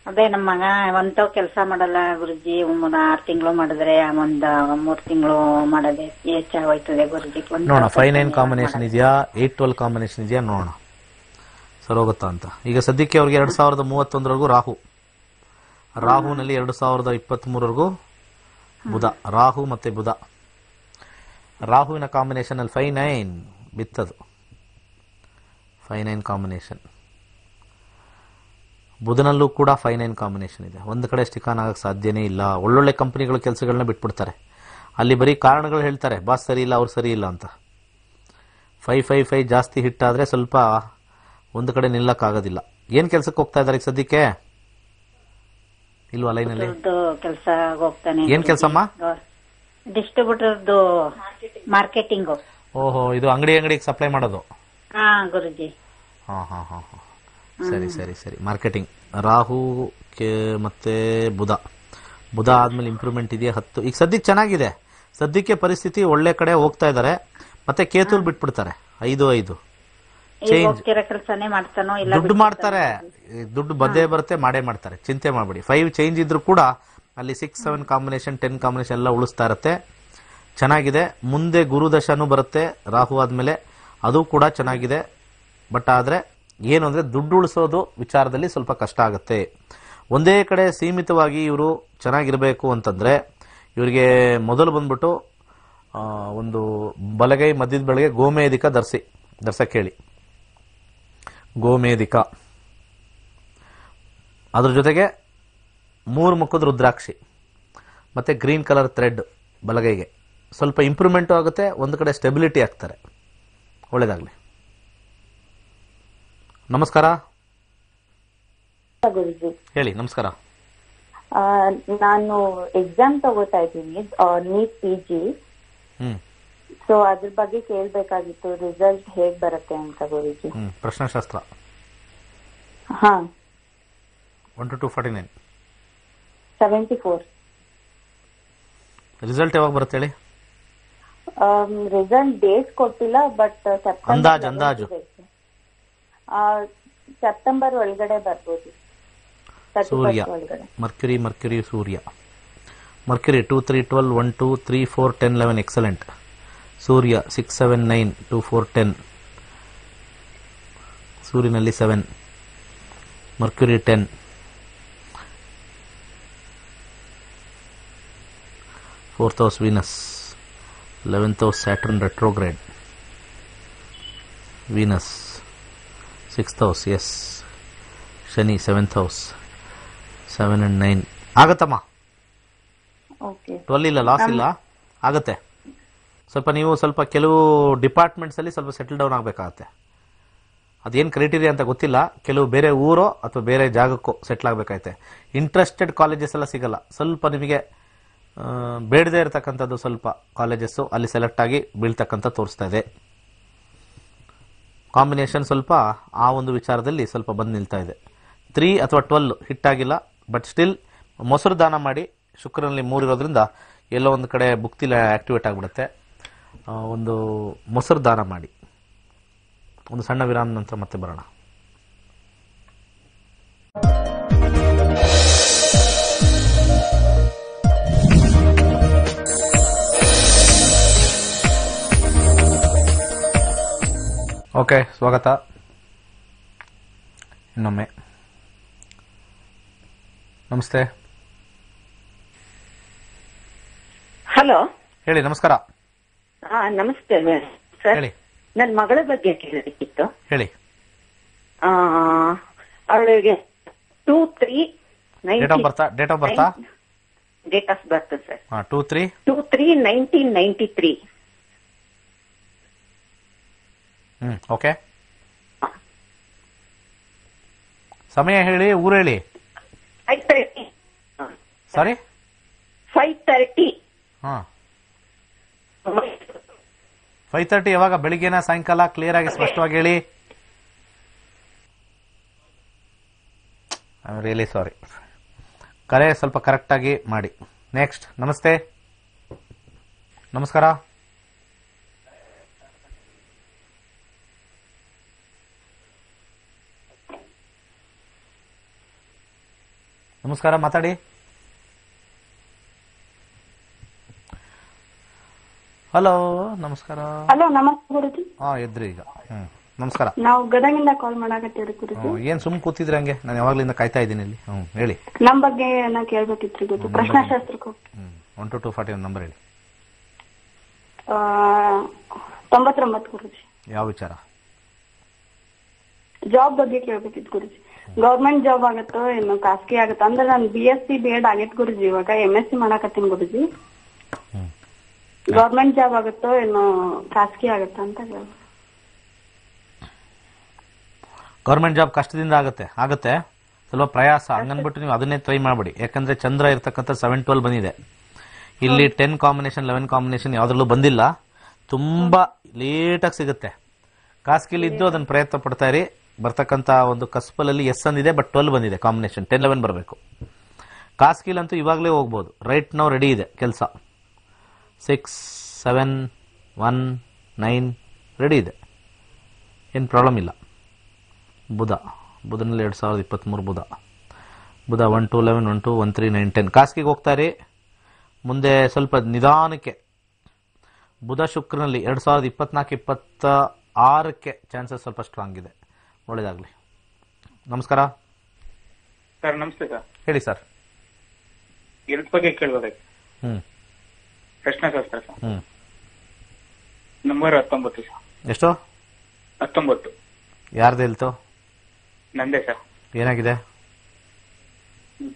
ಅದೇ ನಮ್ಮ ಮಗ ಒಂತೋ ಕೆಲಸ ಮಾಡಲ್ಲ ಗುರುಜಿ ಒಂದ್ ಆರ್ ತಿಂಗಳು ಮಾಡಿದ್ರೆ ಒಂದ್ ಮೂರ್ ತಿಂಗಳು ಮಾಡೋದೇ ಹೆಚ್ಚಾಗೋಯ್ತದೆ ಗುರುಜಿ. ನೋಡೋಣ ಫೈವ್ ನೈನ್ ಕಾಂಬಿನೇಷನ್ ಇದೆಯಾ ಏಟ್ ಟ್ವೆಲ್ ಕಾಂಬಿನೇಷನ್ ಇದೆಯಾ ನೋಡೋಣ. ಸರ್ ಹೋಗುತ್ತಾ ಅಂತ. ಈಗ ಸದ್ಯಕ್ಕೆ ಅವ್ರಿಗೆ ಎರಡ್ ಸಾವಿರದ ಮೂವತ್ತೊಂದರವರೆಗೂ ರಾಹು. ರಾಹುನಲ್ಲಿ ಎರಡು ಸಾವಿರದ ಇಪ್ಪತ್ತ್ ಮೂರವರೆಗೂ ಬುಧ. ರಾಹು ಮತ್ತೆ ಬುಧ. ರಾಹುವಿನ ಕಾಂಬಿನೇಷನ್ ಅಲ್ಲಿ five nine ಬಿತ್ತದು. Five nine combination. ಬುಧನಲ್ಲೂ ಕೂಡ ಫೈವ್ ನೈನ್ ಕಾಂಬಿನೇಷನ್ ಇದೆ. ಒಂದು ಕಡೆ ಸ್ಟಿಕಾನ್ ಆಗಕ್ಕೆ ಸಾಧ್ಯನೇ ಇಲ್ಲ. ಒಳ್ಳೊಳ್ಳೆ ಕಂಪ್ನಿಗಳ ಕೆಲಸಗಳನ್ನ ಬಿಟ್ಬಿಡ್ತಾರೆ. ಅಲ್ಲಿ ಬರೀ ಕಾರಣಗಳು ಹೇಳ್ತಾರೆ. ಬಾಸ್ ಸರಿ ಇಲ್ಲ ಅವ್ರು ಸರಿ ಇಲ್ಲ ಅಂತ. ಫೈವ್ ಫೈವ್ ಫೈವ್ ಜಾಸ್ತಿ ಹಿಟ್ ಆದರೆ ಸ್ವಲ್ಪ ಒಂದು ಕಡೆ ನಿಲ್ಲಕ್ಕಾಗೋದಿಲ್ಲ. ಏನು ಕೆಲಸಕ್ಕೆ ಹೋಗ್ತಾ ಇದ್ದಾರೆ ಈಗ ಸದ್ಯಕ್ಕೆ? ಇಲ್ವಾ ಲೈನಲ್ಲಿ? ಏನ್ ಕೆಲಸ ಹೋಗ್ತಾನೆ ಏನ್ ಕೆಲಸಮ್ಮ? ಡಿಸ್ಟ್ರಿಬ್ಯೂಟರ್ದು ಮಾರ್ಕೆಟಿಂಗ್ ಓಹೋ ಇದು ಅಂಗಡಿ ಅಂಗಡಿಗೆ ಸಪ್ಲೈ ಮಾಡೋದು. ಗುರುಜಿ. ಹಾಂ ಹಾಂ ಹಾಂ ಹಾಂ. ಸರಿ ಸರಿ ಸರಿ. ಮಾರ್ಕೆಟಿಂಗ್ ರಾಹು ಕೆ ಮತ್ತೆ ಬುಧ. ಬುಧ ಆದ್ಮೇಲೆ ಇಂಪ್ರೂವ್ಮೆಂಟ್ ಇದೆಯಾ? ಹತ್ತು. ಈಗ ಸದ್ಯಕ್ಕೆ ಚೆನ್ನಾಗಿದೆ. ಸದ್ಯಕ್ಕೆ ಪರಿಸ್ಥಿತಿ ಒಳ್ಳೆ ಕಡೆ ಹೋಗ್ತಾ ಇದಾರೆ. ಮತ್ತೆ ಕೇತುಲ್ ಬಿಟ್ಬಿಡ್ತಾರೆ. ಐದು ಐದು. ಚೇಂಜ್ ದುಡ್ಡು ಮಾಡ್ತಾರೆ. ದುಡ್ಡು ಬಂದೇ ಬರುತ್ತೆ ಮಾಡೇ ಮಾಡ್ತಾರೆ. ಚಿಂತೆ ಮಾಡಬೇಡಿ. ಫೈವ್ ಚೇಂಜ್ ಇದ್ರೂ ಕೂಡ ಅಲ್ಲಿ six seven combination ten combination ಎಲ್ಲ ಉಳಿಸ್ತಾ ಇರುತ್ತೆ. ಚೆನ್ನಾಗಿದೆ. ಮುಂದೆ ಗುರುದಶನೂ ಬರುತ್ತೆ. ರಾಹು ಆದ್ಮೇಲೆ ಅದು ಕೂಡ ಚೆನ್ನಾಗಿದೆ. ಬಟ್ ಆದರೆ ಏನು ಅಂದರೆ ದುಡ್ಡು ಉಳಿಸೋದು ವಿಚಾರದಲ್ಲಿ ಸ್ವಲ್ಪ ಕಷ್ಟ ಆಗುತ್ತೆ. ಒಂದೇ ಕಡೆ ಸೀಮಿತವಾಗಿ ಇವರು ಚೆನ್ನಾಗಿರಬೇಕು ಅಂತಂದರೆ ಇವರಿಗೆ ಮೊದಲು ಬಂದ್ಬಿಟ್ಟು ಒಂದು ಬಲಗೈ ಮಧ್ಯದ ಬೆಳಗ್ಗೆ ಗೋಮೇಧಿಕ ಧರಿಸಿ ಧರ್ಸಕ್ಕೆ ಹೇಳಿ ಗೋಮೇಧಿಕ. ಅದ್ರ ಜೊತೆಗೆ ಮೂರು ಮುಖದ ರುದ್ರಾಕ್ಷಿ, ಮತ್ತು ಗ್ರೀನ್ ಕಲರ್ ಥ್ರೆಡ್ ಬಲಗೈಗೆ. ಸ್ವಲ್ಪ ಇಂಪ್ರೂವ್ಮೆಂಟು ಆಗುತ್ತೆ, ಒಂದು ಕಡೆ ಸ್ಟೆಬಿಲಿಟಿ ಆಗ್ತಾರೆ. ಒಳ್ಳೇದಾಗಲಿ. ನಮಸ್ಕಾರ. ಗುರುಜಿ. ಹೇಳಿ ನಮಸ್ಕಾರ. ನಾನು ಎಕ್ಸಾಮ್ ತಗೋತಾ ಇದ್ದೀನಿ ನೀಟ್ ಪಿ ಜಿ ಸೊ ಅದ್ರ ಬಗ್ಗೆ ಕೇಳ್ಬೇಕಾಗಿತ್ತು ರಿಸಲ್ಟ್ ಹೇಗ್ ಬರುತ್ತೆ ಅಂತ ಗುರುಜಿ. ಪ್ರಶ್ನೆ ಶಾಸ್ತ್ರ ಹಾ. One two two forty nine seventy four result ಯಾವಾಗ ಬರುತ್ತೆ ಹೇಳಿ? ರಿಸಲ್ಟ್ ಡೇಟ್ ಕೊಟ್ಟಿಲ್ಲ ಬಟ್ ಅಂದಾಜು, ಅಂದಾಜು. ಸೆಪ್ಟೆಂಬರ್ ಒಳಗಡೆ ಬರ್ಬೋದು. Surya. Mercury Mercury Surya. Mercury two three twelve one two three four ten eleven excellent Surya six seven nine two four ten ಸೂರ್ಯನಲ್ಲಿ seven Mercury ten fourth house Venus eleventh house Saturn retrograde. Venus sixth house yes. Shani seventh house seven and nine. ಆಗತ್ತಮ್ಮ? Okay twelve ಇಲ್ಲ loss ಇಲ್ಲ? ಆಗತ್ತೆ. ಸ್ವಲ್ಪ ನೀವು ಸ್ವಲ್ಪ ಕೆಲವು departments ಅಲ್ಲಿ ಸ್ವಲ್ಪ settle down ಆಗಬೇಕಾಗತ್ತೆ. ಅದೇನು ಕ್ರೈಟೀರಿಯಾ ಅಂತ ಗೊತ್ತಿಲ್ಲ. ಕೆಲವು ಬೇರೆ ಊರೋ ಅಥವಾ ಬೇರೆ ಜಾಗಕ್ಕೋ ಸೆಟ್ಲ್ ಆಗಬೇಕಾಯ್ತೆ ಇಂಟ್ರೆಸ್ಟೆಡ್ ಕಾಲೇಜಸ್ ಎಲ್ಲ ಸಿಗಲ್ಲ. ಸ್ವಲ್ಪ ನಿಮಗೆ ಬೇಡದೇ ಇರತಕ್ಕಂಥದ್ದು ಸ್ವಲ್ಪ ಕಾಲೇಜಸ್ಸು, ಅಲ್ಲಿ ಸೆಲೆಕ್ಟ್ ಆಗಿ ಬೀಳ್ತಕ್ಕಂಥ ತೋರಿಸ್ತಾ ಇದೆ. ಕಾಂಬಿನೇಷನ್ ಸ್ವಲ್ಪ ಆ ಒಂದು ವಿಚಾರದಲ್ಲಿ ಸ್ವಲ್ಪ ಬಂದು ನಿಲ್ತಾ ಇದೆ. ತ್ರೀ ಅಥವಾ ಟ್ವೆಲ್ ಹಿಟ್ ಆಗಿಲ್ಲ ಬಟ್ ಸ್ಟಿಲ್ ಮೊಸರು ದಾನ ಮಾಡಿ ಶುಕ್ರನಲ್ಲಿ ಮೂರಿರೋದ್ರಿಂದ ಎಲ್ಲೋ ಒಂದು ಕಡೆ ಬುಕ್ತಿಲ ಆಕ್ಟಿವೇಟ್ ಆಗಿಬಿಡುತ್ತೆ. ಒಂದು ಮೊಸರು ದಾನ ಮಾಡಿ. ಒಂದು ಸಣ್ಣ ವಿರಾಮ ನಂತರ ಮತ್ತೆ ಬರೋಣ. ಓಕೆ ಸ್ವಾಗತ. ಇನ್ನೊಮ್ಮೆ. ನಮಸ್ತೆ. ಹಲೋ. ಹೇಳಿ ನಮಸ್ಕಾರ. ಹಾ ನಮಸ್ತೆ ಸರ್ ಹೇಳಿ. ನನ್ನ ಮಗಳ ಬಗ್ಗೆ ಕೇಳಬೇಕಿತ್ತು. ಹೇಳಿ. ಆ, ಅವಳಿಗೆ two three date of birth date of birth date of birth sir two three two three nineteen ninety three ಹ್ಞೂ ಓಕೆ? ಸಮಯ ಹೇಳಿ ಊರು ಹೇಳಿ. Five thirty sorry five thirty ಹಾಂ. ಫೈವ್ ತರ್ಟಿ ಯಾವಾಗ? ಬೆಳಿಗ್ಗೆನ ಸಾಯಂಕಾಲ? ಕ್ಲಿಯರ್ ಆಗಿ ಸ್ಪಷ್ಟವಾಗಿ ಹೇಳಿ. ಐ ರಿಯಲಿ ಸಾರಿ ಕರೆ ಸ್ವಲ್ಪ ಕರೆಕ್ಟಾಗಿ ಮಾಡಿ. ನೆಕ್ಸ್ಟ್ ನಮಸ್ತೆ. ನಮಸ್ಕಾರ. ನಮಸ್ಕಾರ ಮಾತಾಡಿ. ಹಲೋ ನಮಸ್ಕಾರ. ಹಲೋ ನಮಸ್ಕಾರ ಗುರುಜಿ. ಹಾ ಎದ್ರಿ ಈಗ. ಹ್ಮ್ ನಮಸ್ಕಾರ. ನಾವು ಗದಗಿಂದ ಕಾಲ್ ಮಾಡಾಕತ್ತೀವ್ರಿ ಗುರುಜಿ. ಹ್ಮ್, ಏನ್ ಸುಮ್ ಕೂತಿದ್ರಿ ಹಂಗೆ? ನಾನು ಯಾವಾಗ್ಲಿಂದ ಕಾಯ್ತಾ ಇದ್ದೀನಿ ಇಲ್ಲಿ. ಹ್ಮ್ ಹೇಳಿ. ನಮ್ ಬಗ್ಗೆ ನಾ ಕೇಳ್ಬೇಕಿತ್ರಿ ಗುರುಜಿ? ಪ್ರಶ್ನಾಶಾಸ್ತ್ರಕ್ಕೂ ಹ್ಮ್ one two two forty one number ಹೇಳಿ. ಆ, ತೊಂಬತ್ತೊಂಬತ್ತು ಗುರುಜಿ. ಯಾವ ವಿಚಾರ? ಜಾಬ್ ಬಗ್ಗೆ ಕೇಳ್ಬೇಕಿತ್ತು ಗುರುಜಿ. ಗೌರ್ಮೆಂಟ್ ಜಾಬ್ ಆಗತ್ತೋ ಏನು ಖಾಸಗಿ ಆಗುತ್ತೋ ಅಂದ್ರೆ ನಾನು B S C B Ed ಆಗೈತ್ ಗುರುಜಿ ಇವಾಗ ಎಂ ಎಸ್ ಸಿ ಮಾಡಾಕತ್ತೀನಿ ಗುರುಜಿ. ಗೌರ್ಮೆಂಟ್ ಜಾಬ್ ಆಗುತ್ತೋ ಏನು ಖಾಸಗಿ ಆಗತ್ತ ಅಂತ ಗೌರ್ಮೆಂಟ್ ಜಾಬ್ ಕಷ್ಟದಿಂದ ಆಗುತ್ತೆ ಆಗುತ್ತೆ. ಸ್ವಲ್ಪ ಪ್ರಯಾಸ ಹಂಗನ್ಬಿಟ್ಟು ನೀವು ಅದನ್ನೇ ಟ್ರೈ ಮಾಡಬೇಡಿ. ಯಾಕಂದ್ರೆ ಚಂದ್ರ ಇರ್ತಕ್ಕಂಥ ಸೆವೆನ್ ಟ್ವೆಲ್ ಬಂದಿದೆ. ಇಲ್ಲಿ ಟೆನ್ ಕಾಂಬಿನೇಷನ್ ಲೆವೆನ್ ಕಾಂಬಿನೇಷನ್ ಯಾವ್ದ್ರಲ್ಲೂ ಬಂದಿಲ್ಲ. ತುಂಬಾ ಲೇಟಾಗಿ ಸಿಗುತ್ತೆ. ಖಾಸಗಿಲಿ ಇದ್ದು ಅದನ್ನ ಪ್ರಯತ್ನ ಪಡ್ತಾ ಇರಿ. ಬರ್ತಕ್ಕಂಥ ಒಂದು ಕಸ್ಪಲಲ್ಲಿ ಎಸ್ ಅಂದಿದೆ ಬಟ್ ಟ್ವೆಲ್ ಬಂದಿದೆ ಕಾಂಬಿನೇಷನ್ ಟೆನ್ ಲೆವೆನ್ ಬರಬೇಕು. ಖಾಸಗಿಲಂತೂ ಇವಾಗಲೇ ಹೋಗ್ಬೋದು. ರೈಟ್ ನಾವು ರೆಡಿ ಇದೆ, ಕೆಲಸ. Six seven one nine ready ಇದೆ. ಏನು ಪ್ರಾಬ್ಲಮ್ ಇಲ್ಲ. ಬುಧ. ಬುಧನಲ್ಲಿ ಎರಡು ಸಾವಿರದ ಇಪ್ಪತ್ತ್ಮೂರು Budha. Budha one two eleven one two one three nine ten ಕಾಸ್ಕಿಗೆ ಹೋಗ್ತಾರೆ ಮುಂದೆ ಸ್ವಲ್ಪ ನಿಧಾನಕ್ಕೆ. ಬುಧ, ಶುಕ್ರನಲ್ಲಿ ಎರಡು ಸಾವಿರದ ಇಪ್ಪತ್ನಾಲ್ಕು ಇಪ್ಪತ್ತ ಆರಕ್ಕೆ ಚಾನ್ಸಸ್ ಸ್ವಲ್ಪ ಸ್ಟ್ರಾಂಗ್ ಇದೆ. ಒಳ್ಳೇದಾಗಲಿ. ನಮಸ್ಕಾರ. ಸರ್ ನಮಸ್ತೆ ಸರ್. ಹೇಳಿ ಸರ್. ಎಲ್ತ್ ಬಗ್ಗೆ ಕೇಳ್ಬೇಕಾಯ್ತು ಹ್ಞೂ ಪ್ರಶ್ನಾಶಾಸ್ತ್ರ ಸರ್. ಹ್ಞೂ ನಂಬರ್ ಹತ್ತೊಂಬತ್ತು ಸರ್. ಎಷ್ಟು? ಹತ್ತೊಂಬತ್ತು. ಯಾರ್ದು ಹೇಳ್ತು ನಂದೇ ಸರ್. ಏನಾಗಿದೆ?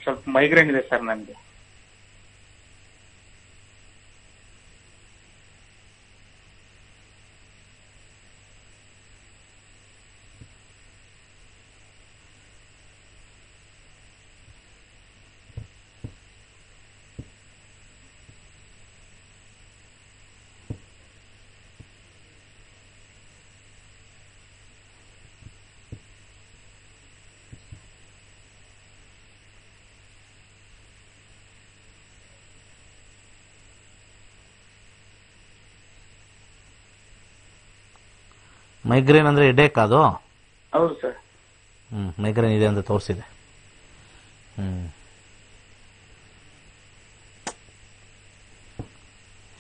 ಸ್ವಲ್ಪ ಮೈಗ್ರೇನ್ ಇದೆ ಸರ್ ನನಗೆ ಮೈಗ್ರೇನ್ ಅಂದ್ರೆ ಹೆಡೇಕ್ ಅದು? ಹೌದು ಸರ್. ಹ್ಞೂ ಮೈಗ್ರೇನ್ ಇದೆ ಅಂತ ತೋರಿಸಿದೆ. ಹ್ಮ್.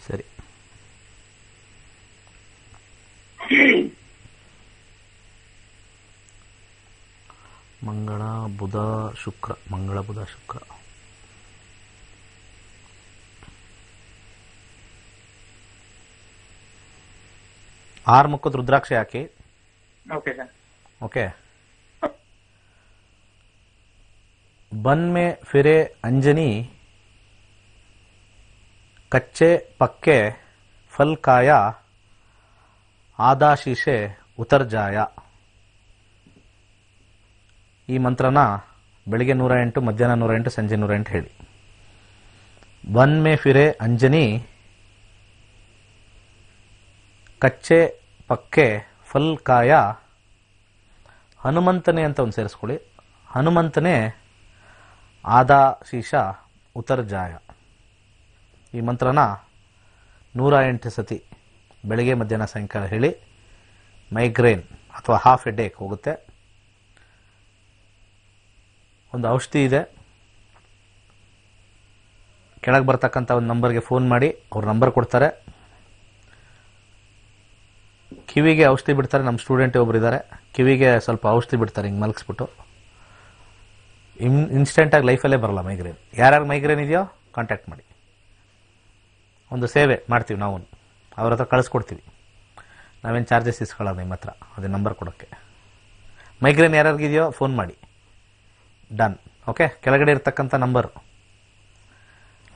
ಸರಿ. ಮಂಗಳ ಬುಧ ಶುಕ್ರ. ಮಂಗಳ ಬುಧ ಶುಕ್ರ. ಆರು ಮುಖದ ರುದ್ರಾಕ್ಷಿ ಹಾಕಿ ಓಕೆ ಸರ್ ओके बन में फिरे अंजनी कच्चे पक्के फल काया ಆದಾ ಶೀಶೆ ಉತರ್ ಜಾಯ ಈ ಮಂತ್ರನ ಬೆಳಿಗ್ಗೆ ನೂರ ಎಂಟು ಮಧ್ಯಾಹ್ನ ನೂರ ಎಂಟು ಸಂಜೆ ನೂರ ಎಂಟು ಹೇಳಿ ಬನ್ ಮೇ ಫಿರೆ ಅಂಜನಿ ಕಚ್ಚೆ, ಪಕ್ಕೆ, ಫಲ್, ಕಾಯ, ಹನುಮಂತನೇ ಅಂತ ಒಂದು ಸೇರಿಸ್ಕೊಳ್ಳಿ. ಹನುಮಂತನೇ ಆದಾ, ಶೀಶ, ಉತ್ತರ ಜಾಯ. ಈ ಮಂತ್ರನ ನೂರ ಎಂಟು ಸತಿ ಬೆಳಗ್ಗೆ, ಮಧ್ಯಾಹ್ನ, ಸಾಯಂಕಾಲ ಹೇಳಿ ಮೈಗ್ರೇನ್ ಅಥವಾ ಹಾಫ್ ಎ ಡೇಕ್ ಹೋಗುತ್ತೆ. ಒಂದು ಔಷಧಿ ಇದೆ. ಕೆಳಗೆ ಬರ್ತಕ್ಕಂಥ ಒಂದು ನಂಬರ್ಗೆ ಫೋನ್ ಮಾಡಿ, ಅವ್ರ ನಂಬರ್ ಕೊಡ್ತಾರೆ. ಕಿವಿಗೆ ಔಷಧಿ ಬಿಡ್ತಾರೆ ನಮ್ಮ ಸ್ಟೂಡೆಂಟ್ ಒಬ್ರು ಇದ್ದಾರೆ ಕಿವಿಗೆ ಸ್ವಲ್ಪ ಔಷಧಿ ಬಿಡ್ತಾರೆ, ಹಿಂಗೆ ಮಲಗಿಸ್ಬಿಟ್ಟು. ಇನ್ ಇನ್ಸ್ಟೆಂಟಾಗಿ ಲೈಫಲ್ಲೇ ಬರಲ್ಲ ಮೈಗ್ರೇನ್ ಯಾರ್ಯಾರು ಮೈಗ್ರೇನ್ ಇದೆಯೋ ಕಾಂಟ್ಯಾಕ್ಟ್ ಮಾಡಿ. ಒಂದು ಸೇವೆ ಮಾಡ್ತೀವಿ ನಾವು. ಅವ್ರ ಹತ್ರ ಕಳಿಸ್ಕೊಡ್ತೀವಿ. ನಾವೇನು ಚಾರ್ಜಸ್ ಇಸ್ಕೊಳ್ಳೋಣ ನಿಮ್ಮ ಹತ್ರ, ಅದೇ ನಂಬರ್ ಕೊಡೋಕ್ಕೆ. ಮೈಗ್ರೇನ್ ಯಾರ್ಯಾರಿಗಿದೆಯೋ ಫೋನ್ ಮಾಡಿ. ಡನ್ ಓಕೆ ಕೆಳಗಡೆ ಇರ್ತಕ್ಕಂಥ ನಂಬರ್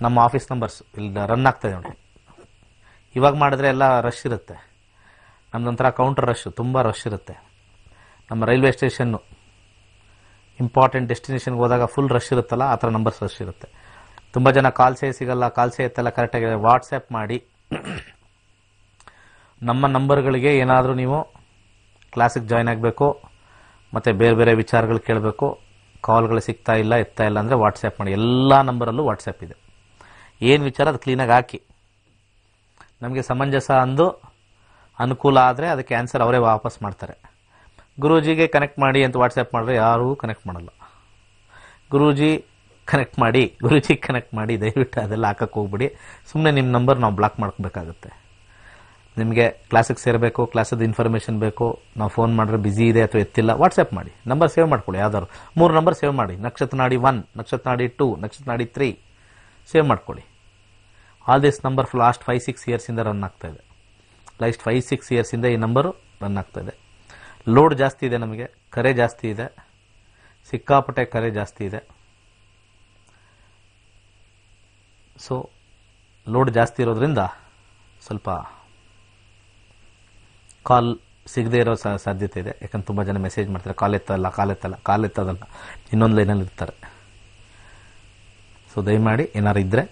ನಮ್ಮ ಆಫೀಸ್ ನಂಬರ್ಸ್ ಇಲ್ಲಿ ರನ್ ಆಗ್ತಾಯಿದೆ ನೋಡಿ ಇವಾಗ ಮಾಡಿದ್ರೆ ಎಲ್ಲ ರಶ್ ಇರುತ್ತೆ. ನಮ್ದೊಂಥರ ಕೌಂಟರ್ ರಶ್ ತುಂಬ ರಶ್ ಇರುತ್ತೆ. ನಮ್ಮ ರೈಲ್ವೆ ಸ್ಟೇಷನ್ನು ಇಂಪಾರ್ಟೆಂಟ್ ಡೆಸ್ಟಿನೇಷನ್ಗೆ ಹೋದಾಗ ಫುಲ್ ರಶ್ ಇರುತ್ತಲ್ಲ, ಆ ಥರ ನಂಬರ್ಸ್ ರಶ್ ಇರುತ್ತೆ. ತುಂಬ ಜನ ಕಾಲ್ಸೇ ಸಿಗಲ್ಲ ಕಾಲ್ಸೇ ಎತ್ತಲ್ಲ ಕರೆಕ್ಟಾಗಿ ವಾಟ್ಸಪ್ ಮಾಡಿ ನಮ್ಮ ನಂಬರ್ಗಳಿಗೆ ಏನಾದರೂ ನೀವು ಕ್ಲಾಸಿಗೆ ಜಾಯ್ನ್ ಆಗಬೇಕು, ಮತ್ತು ಬೇರೆ ಬೇರೆ ವಿಚಾರಗಳು ಕೇಳಬೇಕು ಕಾಲ್ಗಳು ಸಿಗ್ತಾ ಇಲ್ಲ ಎತ್ತಾ ಇಲ್ಲ ಅಂದರೆ ವಾಟ್ಸಪ್ ಮಾಡಿ. ಎಲ್ಲ ನಂಬರಲ್ಲೂ ವಾಟ್ಸಪ್ ಇದೆ. ಏನು ವಿಚಾರ, ಅದು ಕ್ಲೀನಾಗಿ ಹಾಕಿ. ನಮಗೆ ಸಮಂಜಸ ಅಂದು ಅನುಕೂಲ ಆದರೆ ಅದಕ್ಕೆ ಆನ್ಸರ್ ಅವರೇ ವಾಪಸ್ ಮಾಡ್ತಾರೆ. ಗುರೂಜಿಗೆ ಕನೆಕ್ಟ್ ಮಾಡಿ ಅಂತ ವಾಟ್ಸಪ್ ಮಾಡಿದ್ರೆ ಯಾರೂ ಕನೆಕ್ಟ್ ಮಾಡಲ್ಲ. ಗುರೂಜಿ ಕನೆಕ್ಟ್ ಮಾಡಿ, ಗುರೂಜಿ ಕನೆಕ್ಟ್ ಮಾಡಿ, ದಯವಿಟ್ಟು ಅದೆಲ್ಲ ಹಾಕಕ್ಕೆ ಹೋಗ್ಬಿಡಿ. ಸುಮ್ಮನೆ ನಿಮ್ಮ ನಂಬರ್ ನಾವು ಬ್ಲಾಕ್ ಮಾಡ್ಕೋಬೇಕಾಗುತ್ತೆ. ನಿಮಗೆ ಕ್ಲಾಸಿಗೆ ಸೇರಬೇಕು ಕ್ಲಾಸದ ಇನ್ಫಾರ್ಮೇಷನ್ ಬೇಕು, ನಾವು ಫೋನ್ ಮಾಡಿದ್ರೆ ಬಿಸಿ ಇದೆ ಅಥವಾ ಎತ್ತಿಲ್ಲ ವಾಟ್ಸಪ್ ಮಾಡಿ. ನಂಬರ್ ಸೇವ್ ಮಾಡ್ಕೊಳ್ಳಿ, ಯಾವ್ದಾದ್ರು. ಮೂರು ನಂಬರ್ ಸೇವ್ ಮಾಡಿ. ನಕ್ಷತ್ರ ನಾಡಿ ಒನ್ ನಕ್ಷತ್ರ ನಾಡಿ ಟೂ ನಕ್ಷತ್ರ ನಾಡಿ ತ್ರೀ ಸೇವ್ ಮಾಡ್ಕೊಳ್ಳಿ all this number last five six ಇಯರ್ಸಿಂದ run ಆಗ್ತಾ ಇದೆ. ಲಾಸ್ಟ್ ಫೈವ್ ಸಿಕ್ಸ್ ಇಯರ್ಸಿಂದ ಈ ನಂಬರು ರನ್ ಆಗ್ತಾ ಇದೆ. ಲೋಡ್ ಜಾಸ್ತಿ ಇದೆ ನಮಗೆ, ಕರೆ ಜಾಸ್ತಿ ಇದೆ. ಸಿಕ್ಕಾಪಟ್ಟೆ ಕರೆ ಜಾಸ್ತಿ ಇದೆ. ಸೊ ಲೋಡ್ ಜಾಸ್ತಿ ಇರೋದ್ರಿಂದ ಸ್ವಲ್ಪ ಕಾಲ್ ಸಿಗದೆ ಇರೋ ಸಾಧ್ಯತೆ ಇದೆ. ಯಾಕಂದ್ರೆ ತುಂಬ ಜನ ಮೆಸೇಜ್ ಮಾಡ್ತಾರೆ, ಕಾಲ್ ಎತ್ತಲ್ಲ ಕಾಲ್ ಎತ್ತಲ್ಲ, ಕಾಲ್ ಎತ್ತದಲ್ಲ. ಇನ್ನೊಂದು ಲೈನಲ್ಲಿ ಇರ್ತಾರೆ. ಸೊ ದಯಮಾಡಿ ಏನಾರು ಇದ್ದರೆ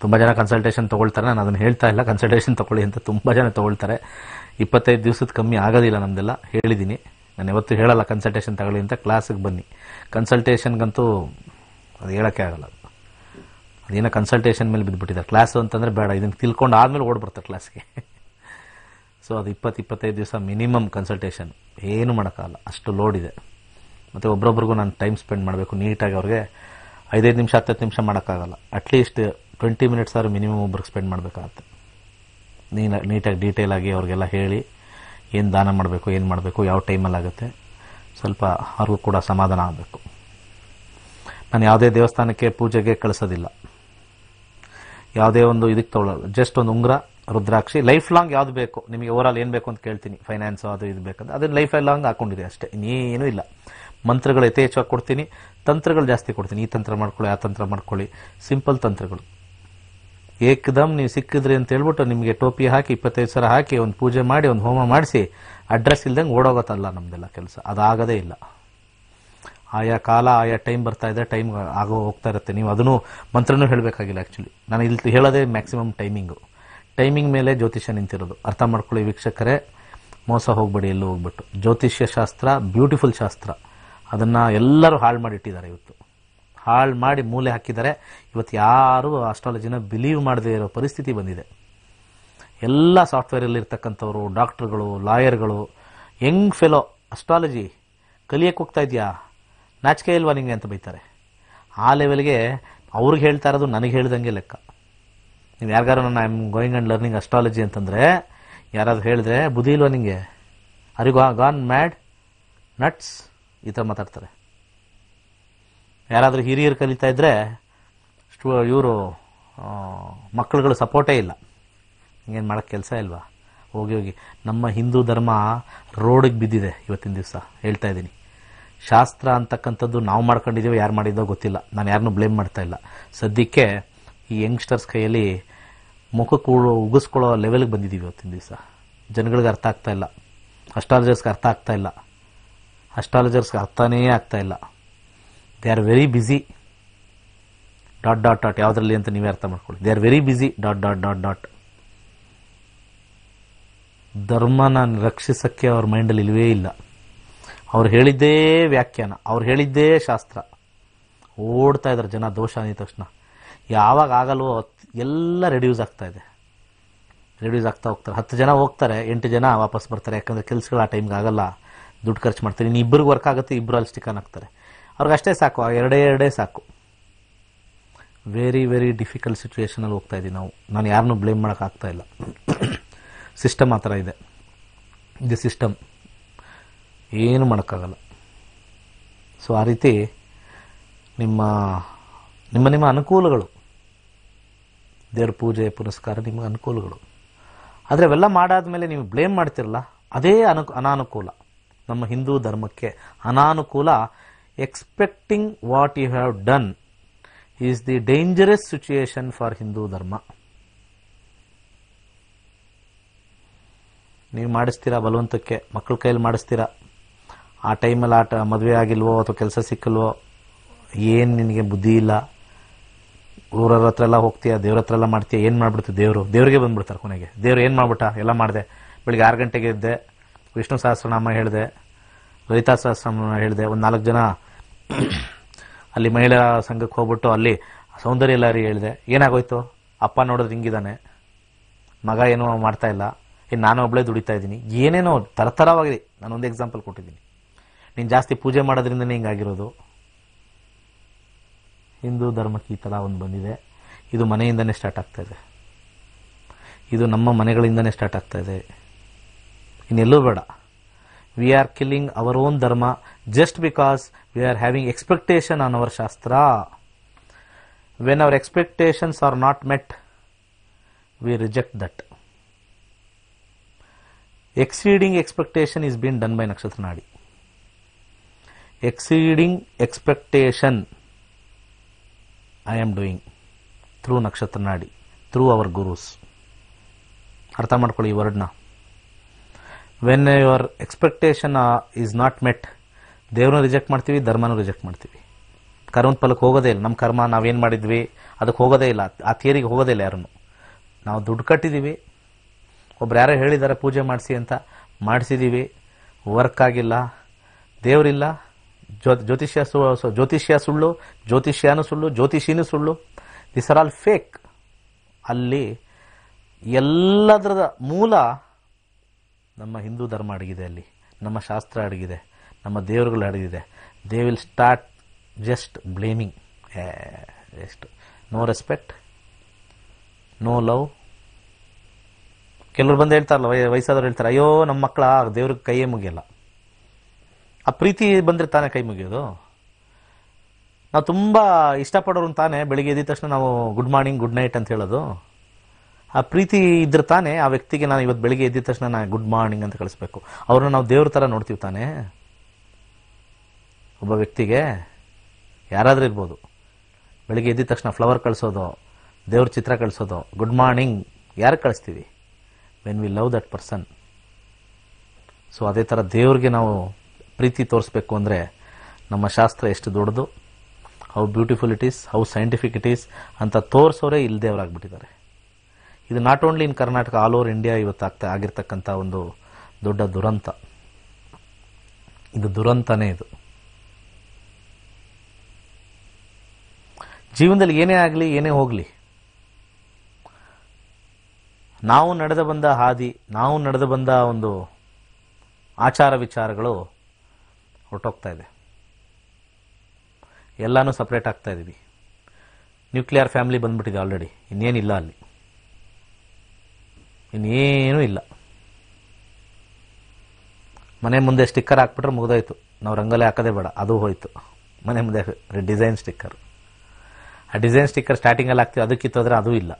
ತುಂಬ ಜನ ಕನ್ಸಲ್ಟೇಷನ್ ತೊಗೊಳ್ತಾರೆ. ನಾನು ಅದನ್ನು ಹೇಳ್ತಾ ಇಲ್ಲ. ಕನ್ಸಲ್ಟೇಷನ್ ತೊಗೊಳ್ಳಿ ಅಂತ ತುಂಬ ಜನ ತೊಗೊಳ್ತಾರೆ. ಇಪ್ಪತ್ತೈದು ದಿವಸದ ಕಮ್ಮಿ ಆಗೋದಿಲ್ಲ ನಮ್ಮದೆಲ್ಲ ಹೇಳಿದ್ದೀನಿ ನಾನು ಯಾವತ್ತೂ ಹೇಳಲ್ಲ ಕನ್ಸಲ್ಟೇಷನ್ ತಗೊಳ್ಳಿ ಅಂತ. ಕ್ಲಾಸಿಗೆ ಬನ್ನಿ. ಕನ್ಸಲ್ಟೇಷನ್ಗಂತೂ ಅದು ಹೇಳೋಕ್ಕೆ ಆಗಲ್ಲ. ಅದು ಅದೇನೋ ಕನ್ಸಲ್ಟೇಷನ್ ಮೇಲೆ ಬಿದ್ದುಬಿಟ್ಟಿದ್ದಾರೆ ಕ್ಲಾಸು ಅಂತಂದರೆ ಬೇಡ. ಇದನ್ನು ತಿಳ್ಕೊಂಡು ಆದಮೇಲೆ ಓಡ್ಬರ್ತಾರೆ ಕ್ಲಾಸ್ಗೆ ಸೊ ಅದು ಇಪ್ಪತ್ತು, ಇಪ್ಪತ್ತೈದು ದಿವಸ ಮಿನಿಮಮ್ ಕನ್ಸಲ್ಟೇಷನ್ ಏನು ಮಾಡೋಕ್ಕಾಗಲ್ಲ. ಅಷ್ಟು ಲೋಡ್ ಇದೆ. ಮತ್ತು ಒಬ್ರೊಬ್ರಿಗೂ ನಾನು ಟೈಮ್ ಸ್ಪೆಂಡ್ ಮಾಡಬೇಕು. ನೀಟಾಗಿ ಅವ್ರಿಗೆ ಐದೈದು ನಿಮಿಷ ಹತ್ತತ್ತು ನಿಮಿಷ ಮಾಡೋಕ್ಕಾಗಲ್ಲ. ಅಟ್ಲೀಸ್ಟ್ ಟ್ವೆಂಟಿ ಮಿನಿಟ್ಸ್ ಆದ್ರೂ ಮಿನಿಮಮ್ ಒಬ್ರಿಗೆ ಸ್ಪೆಂಡ್ ಮಾಡಬೇಕಾಗತ್ತೆ. ನೀನು ನೀಟಾಗಿ ಡೀಟೇಲಾಗಿ ಅವ್ರಿಗೆಲ್ಲ ಹೇಳಿ ಏನು ದಾನ ಮಾಡಬೇಕು, ಏನು ಮಾಡಬೇಕು, ಯಾವ ಟೈಮಲ್ಲಿ ಆಗುತ್ತೆ. ಸ್ವಲ್ಪ ಅವ್ರಿಗೂ ಕೂಡ ಸಮಾಧಾನ ಆಗಬೇಕು. ನಾನು ಯಾವುದೇ ದೇವಸ್ಥಾನಕ್ಕೆ ಪೂಜೆಗೆ ಕಳಿಸೋದಿಲ್ಲ. ಯಾವುದೇ ಒಂದು ಇದಕ್ಕೆ ತೊಗೊಳ್ಳಲ್ಲ ಜಸ್ಟ್ ಒಂದು ಉಂಗುರ, ರುದ್ರಾಕ್ಷಿ ಲೈಫ್ ಲಾಂಗ್ ಯಾವ್ದು ಬೇಕು? ನಿಮಗೆ ಓವರಾಲ್ ಏನು ಬೇಕು ಅಂತ ಕೇಳ್ತೀನಿ. ಫೈನಾನ್ಸ್ ಅದು ಇದು ಬೇಕಂತ. ಅದನ್ನ ಲೈಫ್ ಲಾಂಗ್ ಹಾಕೊಂಡಿದೆ ಅಷ್ಟೇ. ಇನ್ನೇನೂ ಇಲ್ಲ. ಮಂತ್ರಗಳು ಯಥೇಚ್ಛವಾಗಿ ಕೊಡ್ತೀನಿ. ತಂತ್ರಗಳು ಜಾಸ್ತಿ ಕೊಡ್ತೀನಿ. ಈ ತಂತ್ರ ಮಾಡ್ಕೊಳ್ಳಿ, ಆ ತಂತ್ರ ಮಾಡ್ಕೊಳ್ಳಿ. ಸಿಂಪಲ್ ತಂತ್ರಗಳು. ಏಕದಮ್ ನೀವು ಸಿಕ್ಕಿದ್ರಿ ಅಂತ ಹೇಳ್ಬಿಟ್ಟು ನಿಮಗೆ ಟೋಪಿ ಹಾಕಿ, ಇಪ್ಪತ್ತೈದು ಸಾವಿರ ಹಾಕಿ, ಒಂದು ಪೂಜೆ ಮಾಡಿ, ಒಂದು ಹೋಮ ಮಾಡಿಸಿ, ಅಡ್ರೆಸ್ ಇಲ್ದಂಗೆ ಓಡೋಗತ್ತಲ್ಲ ನಮ್ದೆಲ್ಲ ಕೆಲಸ. ಅದಾಗದೇ ಇಲ್ಲ. ಆಯಾ ಕಾಲ, ಆಯಾ ಟೈಮ್ ಬರ್ತಾ ಇದೆ, ಟೈಮ್ ಆಗೋ ಹೋಗ್ತಾ ಇರುತ್ತೆ. ನೀವು ಅದನ್ನು ಮಂತ್ರನೂ ಹೇಳಬೇಕಾಗಿಲ್ಲ ಆ್ಯಕ್ಚುಲಿ ನಾನು ಇಲ್ಲಿ ಹೇಳೋದೇ ಮ್ಯಾಕ್ಸಿಮಮ್ ಟೈಮಿಂಗು ಟೈಮಿಂಗ್ ಮೇಲೆ ಜ್ಯೋತಿಷ್ಯ ನಿಂತಿರೋದು. ಅರ್ಥ ಮಾಡ್ಕೊಳ್ಳಿ ವೀಕ್ಷಕರೇ. ಮೋಸ ಹೋಗ್ಬೇಡಿ, ಎಲ್ಲೂ ಹೋಗ್ಬಿಟ್ಟು. ಜ್ಯೋತಿಷ್ಯ ಶಾಸ್ತ್ರ ಬ್ಯೂಟಿಫುಲ್ ಶಾಸ್ತ್ರ. ಅದನ್ನು ಎಲ್ಲರೂ ಹಾಳು ಮಾಡಿಟ್ಟಿದ್ದಾರೆ ಇವತ್ತು. ಹಾಳು ಮಾಡಿ ಮೂಲೆ ಹಾಕಿದ್ದಾರೆ. ಇವತ್ತು ಯಾರು ಅಸ್ಟ್ರಾಲಜಿನ ಬಿಲೀವ್ ಮಾಡದೇ ಇರೋ ಪರಿಸ್ಥಿತಿ ಬಂದಿದೆ. ಎಲ್ಲ ಸಾಫ್ಟ್ವೇರಲ್ಲಿ ಇರ್ತಕ್ಕಂಥವ್ರು ಡಾಕ್ಟ್ರುಗಳು ಲಾಯರ್ಗಳು ಯಂಗ್ ಫೆಲೋ ಅಸ್ಟ್ರಾಲಜಿ ಕಲಿಯಕ್ಕೆ ಹೋಗ್ತಾ ಇದೆಯಾ? ನಾಚಿಕೆ ಇಲ್ವಾ ನಿಂಗೆ ಅಂತ ಬೈತಾರೆ. ಆ ಲೆವೆಲ್ಗೆ ಅವ್ರಿಗೆ ಹೇಳ್ತಾ ಇರೋದು ನನಗೆ ಹೇಳ್ದಂಗೆ ಲೆಕ್ಕ. ನೀವು ಯಾರಿಗಾರು ನಾನು I am going and learning astrology ಅಂತಂದರೆ, ಯಾರಾದರೂ ಹೇಳಿದ್ರೆ, ಬುದ್ಧಿ ಇಲ್ವಾ ನಿಂಗೆ? ಅರಿ ಗಾನ್ ಮ್ಯಾಡ್ ನಟ್ಸ್ ಈ ಥರ ಮಾತಾಡ್ತಾರೆ. ಯಾರಾದರೂ ಹಿರಿಯರು ಕಲಿತಾ ಇದ್ದರೆ ಸ್ಟೂ ಇವರು ಮಕ್ಕಳುಗಳು ಸಪೋರ್ಟೇ ಇಲ್ಲ. ಹಿಂಗೇನು ಮಾಡೋಕ್ಕೆ ಕೆಲಸ ಇಲ್ವಾ? ಹೋಗಿ ಹೋಗಿ. ನಮ್ಮ ಹಿಂದೂ ಧರ್ಮ ರೋಡಿಗೆ ಬಿದ್ದಿದೆ ಇವತ್ತಿನ ದಿವಸ. ಹೇಳ್ತಾ ಇದ್ದೀನಿ. ಶಾಸ್ತ್ರ ಅಂತಕ್ಕಂಥದ್ದು ನಾವು ಮಾಡ್ಕೊಂಡಿದ್ದೀವಿ ಯಾರು ಮಾಡಿದ್ದೋ ಗೊತ್ತಿಲ್ಲ. ನಾನು ಯಾರನ್ನೂ ಬ್ಲೇಮ್ ಮಾಡ್ತಾ ಇಲ್ಲ. ಸದ್ಯಕ್ಕೆ ಈ ಯಂಗ್ಸ್ಟರ್ಸ್ ಕೈಯಲ್ಲಿ ಮುಖಕ್ಕೆ ಉಗಿಸ್ಕೊಳ್ಳೋ ಲೆವೆಲ್ಗೆ ಬಂದಿದ್ದೀವಿ ಇವತ್ತಿನ ದಿವಸ. ಜನಗಳಿಗೆ ಅರ್ಥ ಆಗ್ತಾ ಇಲ್ಲ. ಅಸ್ಟ್ರಾಲಜರ್ಸ್ಗೆ ಅರ್ಥ ಆಗ್ತಾ ಇಲ್ಲ. ಅಸ್ಟ್ರಾಲಜರ್ಸ್ಗೆ ಅರ್ಥನೇ ಆಗ್ತಾ ಇಲ್ಲ. They are very busy dot dot dot ಯಾವುದರಲ್ಲಿ ಅಂತ ನೀವೇ ಅರ್ಥ ಮಾಡ್ಕೊಳ್ಳಿ. They are very busy dot dot dot dot ಧರ್ಮನ ರಕ್ಷಿಸೋಕ್ಕೆ ಅವ್ರ ಮೈಂಡಲ್ಲಿ ಇಲ್ವೇ ಇಲ್ಲ. ಅವ್ರು ಹೇಳಿದ್ದೇ ವ್ಯಾಖ್ಯಾನ. ಅವ್ರು ಹೇಳಿದ್ದೇ ಶಾಸ್ತ್ರ. ಓಡ್ತಾ ಇದ್ದಾರೆ ಜನ, ದೋಷ ಅಂದ ತಕ್ಷಣ. ಯಾವಾಗ ಆಗಲ್ವೋ ಎಲ್ಲ ರೆಡ್ಯೂಸ್ ಆಗ್ತಾ ಇದೆ. ರೆಡ್ಯೂಸ್ ಆಗ್ತಾ ಹೋಗ್ತಾರೆ. ಹತ್ತು ಜನ ಹೋಗ್ತಾರೆ, ಎಂಟು ಜನ ವಾಪಸ್ ಬರ್ತಾರೆ. ಯಾಕಂದರೆ ಕೆಲಸಗಳು ಆ ಟೈಮ್ಗೆ ಆಗಲ್ಲ. ದುಡ್ಡು ಖರ್ಚು ಮಾಡ್ತಾರೆ. ಇನ್ನು ಇಬ್ಬರಿಗೆ ವರ್ಕ್ ಆಗುತ್ತೆ ಇಬ್ಬರು ಅಲ್ಲಿ ಸ್ಟಿಕನ್ ಆಗ್ತಾರೆ. ಅವ್ರಿಗೆ ಅಷ್ಟೇ ಸಾಕು, ಆ ಎರಡೇ ಎರಡೇ ಸಾಕು. ವೆರಿ ವೆರಿ ಡಿಫಿಕಲ್ಟ್ ಸಿಚುವೇಶನಲ್ಲಿ ಹೋಗ್ತಾ ಇದ್ದೀವಿ ನಾವು. ನಾನು ಯಾರನ್ನೂ ಬ್ಲೇಮ್ ಮಾಡೋಕ್ಕಾಗ್ತಾ ಇಲ್ಲ. ಸಿಸ್ಟಮ್ ಆ ಥರ ಇದೆ. ಇದು ಸಿಸ್ಟಮ್ ಏನು ಮಾಡೋಕ್ಕಾಗಲ್ಲ. ಸೊ ಆ ರೀತಿ ನಿಮ್ಮ ನಿಮ್ಮ ನಿಮ್ಮ ಅನುಕೂಲಗಳು. ದೇವ್ರ ಪೂಜೆ, ಪುನಸ್ಕಾರ, ನಿಮಗೆ ಅನುಕೂಲಗಳು. ಆದರೆ ಅವೆಲ್ಲ ಮಾಡಾದ್ಮೇಲೆ ನೀವು ಬ್ಲೇಮ್ ಮಾಡ್ತಿರಲ್ಲ, ಅದೇ ಅನು ಅನಾನುಕೂಲ. ನಮ್ಮ ಹಿಂದೂ ಧರ್ಮಕ್ಕೆ ಅನಾನುಕೂಲ expecting what you have done is the dangerous situation for Hindu dharma ನೀವು ಮಾಡಿಸ್ತೀರಾ ಬಲವಂತಕ್ಕೆ? ಮಕ್ಕಳ ಕೈಯಲ್ಲಿ ಮಾಡಿಸ್ತೀರಾ? ಆ ಟೈಮಲ್ಲಿ ಆಟ ಮದುವೆ ಆಗಿಲ್ವೋ ಅಥವಾ ಕೆಲಸ ಸಿಕ್ಕಲ್ವೋ? ಏನು ನಿನಗೆ ಬುದ್ಧಿ ಇಲ್ಲ? ಊರವ್ರ ಹತ್ರ ಎಲ್ಲ ಹೋಗ್ತೀಯ? ದೇವ್ರ ಹತ್ರ ಎಲ್ಲ ಮಾಡ್ತೀಯ? ಏನು ಮಾಡಿಬಿಡ್ತು ದೇವರು? ದೇವ್ರಿಗೆ ಬಂದ್ಬಿಡ್ತಾರೆ ಕೊನೆಗೆ. ದೇವ್ರು ಏನು ಮಾಡ್ಬಿಟ್ಟ? ಎಲ್ಲ ಮಾಡಿದೆ. ಬೆಳಿಗ್ಗೆ ಆರು ಗಂಟೆಗೆ ಇದ್ದೆ ವಿಷ್ಣು ಸಹಸ್ರನಾಮ ಹೇಳಿದೆ. ಲಲಿತಾ ಸಹಸ್ರನಾಮ ಹೇಳಿದೆ, ಒಂದು ನಾಲ್ಕು ಜನ ಅಲ್ಲಿ ಮಹಿಳಾ ಸಂಘಕ್ಕೆ ಹೋಗ್ಬಿಟ್ಟು ಅಲ್ಲಿ ಸೌಂದರ್ಯ ಲಾರಿ ಹೇಳಿದೆ. ಏನಾಗೋಯ್ತು? ಅಪ್ಪ ನೋಡೋದು ಹಿಂಗಿದ್ದಾನೆ ಮಗ ಏನೋ ಮಾಡ್ತಾ ಇಲ್ಲ. ಇನ್ನು ನಾನು ಒಬ್ಬಳೇ ದುಡಿತಾ ಇದ್ದೀನಿ. ಏನೇನೋ ತರತರವಾಗಿದೆ ನಾನು ಒಂದು ಎಕ್ಸಾಂಪಲ್ ಕೊಟ್ಟಿದ್ದೀನಿ. ನೀನು ಜಾಸ್ತಿ ಪೂಜೆ ಮಾಡೋದ್ರಿಂದನೇ ಹಿಂಗಾಗಿರೋದು. ಹಿಂದೂ ಧರ್ಮಕ್ಕೆ ಈ ಥರ ಒಂದು ಬಂದಿದೆ. ಇದು ಮನೆಯಿಂದನೇ ಸ್ಟಾರ್ಟ್ ಆಗ್ತಾ ಇದೆ. ಇದು ನಮ್ಮ ಮನೆಗಳಿಂದನೇ ಸ್ಟಾರ್ಟ್ ಆಗ್ತಾ ಇದೆ. ಇನ್ನೆಲ್ಲೂ ಬೇಡ. We are killing our own dharma just because we are having expectation on our shastra when our expectations are not met we reject that exceeding expectation is been done by Nakshatra Nadi exceeding expectation I am doing through Nakshatra Nadi through our gurus ಅರ್ಥ ಮಾಡ್ಕೊಳ್ಳಿ ಈ ವರ್ಡ್ನ when your expectation is not met ದೇವ್ರನ್ನ reject ಮಾಡ್ತೀವಿ, ಧರ್ಮನೂ reject ಮಾಡ್ತೀವಿ. ಕರ್ಮದ ಫಲಕ್ಕೆ ಹೋಗೋದೇ ಇಲ್ಲ. ನಮ್ಮ ಕರ್ಮ, ನಾವೇನು ಮಾಡಿದ್ವಿ, ಅದಕ್ಕೆ ಹೋಗೋದೇ ಇಲ್ಲ. ಆ ಥಿಯರಿಗೆ ಹೋಗೋದೇ ಇಲ್ಲ ಯಾರನ್ನು. ನಾವು ದುಡ್ಡು ಕಟ್ಟಿದ್ದೀವಿ ಒಬ್ರು ಯಾರೋ ಹೇಳಿದ್ದಾರೆ, ಪೂಜೆ ಮಾಡಿಸಿ ಅಂತ. ಮಾಡಿಸಿದ್ದೀವಿ ವರ್ಕ್ ಆಗಿಲ್ಲ. ದೇವರಿಲ್ಲ. ಜ್ಯೋ, ಜ್ಯೋತಿಷ್ಯ ಸು ಜ್ಯೋತಿಷ್ಯ ಸುಳ್ಳು, ಜ್ಯೋತಿಷ್ಯನೂ ಸುಳ್ಳು, ಜ್ಯೋತಿಷಿನೂ ಸುಳ್ಳು. ದಿಸ್ ಆರ್ ಆಲ್ ಫೇಕ್ ಅಲ್ಲಿ ಎಲ್ಲದರದ ಮೂಲ ನಮ್ಮ ಹಿಂದೂ ಧರ್ಮ ಅಡಗಿದೆ ಅಲ್ಲಿ. ನಮ್ಮ ಶಾಸ್ತ್ರ ಅಡಗಿದೆ. ನಮ್ಮ ದೇವರುಗಳು ಅಡಗಿದೆ. They will start just blaming ಎಷ್ಟು ನೋ ರೆಸ್ಪೆಕ್ಟ್ ನೋ ಲವ್ ಕೆಲವ್ರು ಬಂದು ಹೇಳ್ತಾರಲ್ಲ, ವಯ, ವಯಸ್ಸಾದವ್ರು ಹೇಳ್ತಾರೆ, ಅಯ್ಯೋ ನಮ್ಮ ಮಕ್ಕಳ ದೇವ್ರಿಗೆ ಕೈಯೇ ಮುಗಿಯಲ್ಲ. ಆ ಪ್ರೀತಿ ಬಂದರೆ ತಾನೇ ಕೈ ಮುಗಿಯೋದು? ನಾವು ತುಂಬ ಇಷ್ಟಪಡೋರು ತಾನೇ, ಬೆಳಿಗ್ಗೆ ಎದ್ದ ತಕ್ಷಣ ನಾವು ಗುಡ್ ಮಾರ್ನಿಂಗ್ ಗುಡ್ ನೈಟ್ ಅಂತ ಹೇಳೋದು. ಆ ಪ್ರೀತಿ ಇದ್ರೆ ತಾನೆ ಆ ವ್ಯಕ್ತಿಗೆ ನಾನು ಇವತ್ತು ಬೆಳಿಗ್ಗೆ ಎದ್ದ ತಕ್ಷಣ ನಾನು ಗುಡ್ ಮಾರ್ನಿಂಗ್ ಅಂತ ಕಳಿಸ್ಬೇಕು. ಅವ್ರನ್ನ ನಾವು ದೇವ್ರ ಥರ ನೋಡ್ತೀವಿ ತಾನೆ? ಒಬ್ಬ ವ್ಯಕ್ತಿಗೆ ಯಾರಾದರೂ ಇರ್ಬೋದು. ಬೆಳಿಗ್ಗೆ ಎದ್ದಿದ ತಕ್ಷಣ ಫ್ಲವರ್ ಕಳಿಸೋದು, ದೇವ್ರ ಚಿತ್ರ ಕಳಿಸೋದು ಗುಡ್ ಮಾರ್ನಿಂಗ್ ಯಾರು ಕಳಿಸ್ತೀವಿ? When we love that person so ಅದೇ ಥರ ದೇವ್ರಿಗೆ ನಾವು ಪ್ರೀತಿ ತೋರಿಸ್ಬೇಕು ಅಂದರೆ ನಮ್ಮ ಶಾಸ್ತ್ರ ಎಷ್ಟು ದೊಡ್ಡದು? How beautiful it is how scientific it is ಅಂತ ತೋರಿಸೋರೇ ಇಲ್ದೇವರಾಗ್ಬಿಟ್ಟಿದ್ದಾರೆ ಇದು not only in Karnataka all over India ಇವತ್ತು ಆಗ್ತಾ ಆಗಿರ್ತಕ್ಕಂಥ ಒಂದು ದೊಡ್ಡ ದುರಂತ. ಇದು ದುರಂತನೇ ಇದು. ಜೀವನದಲ್ಲಿ ಏನೇ ಆಗಲಿ, ಏನೇ ಹೋಗಲಿ. ನಾವು ನಡೆದು ಬಂದ ಹಾದಿ, ನಾವು ನಡೆದು ಬಂದ ಒಂದು ಆಚಾರ ವಿಚಾರಗಳು ಹೊರಟೋಗ್ತಾ ಇದೆ. ಎಲ್ಲಾನು ಸಪ್ರೇಟ್ ಆಗ್ತಾ ಇದ್ದೀವಿ ನ್ಯೂಕ್ಲಿಯರ್ ಫ್ಯಾಮಿಲಿ ಬಂದ್ಬಿಟ್ಟಿದೆ ಆಲ್ರೆಡಿ ಇನ್ನೇನಿಲ್ಲ ಅಲ್ಲಿ. ಇನ್ನೇನೂ ಇಲ್ಲ. ಮನೆ ಮುಂದೆ ಸ್ಟಿಕ್ಕರ್ ಹಾಕ್ಬಿಟ್ರೆ ಮುಗಿದೋಯ್ತು. ನಾವು ರಂಗೋಲಿ ಹಾಕೋದೇ ಬೇಡ, ಅದು ಹೋಯ್ತು. ಮನೆ ಮುಂದೆ ಡಿಸೈನ್ ಸ್ಟಿಕ್ಕರ್. ಆ ಡಿಸೈನ್ ಸ್ಟಿಕ್ಕರ್ ಸ್ಟಾರ್ಟಿಂಗಲ್ಲಿ ಹಾಕ್ತೀವಿ, ಅದು ಕಿತ್ತೋದ್ರೆ ಅದು ಇಲ್ಲ.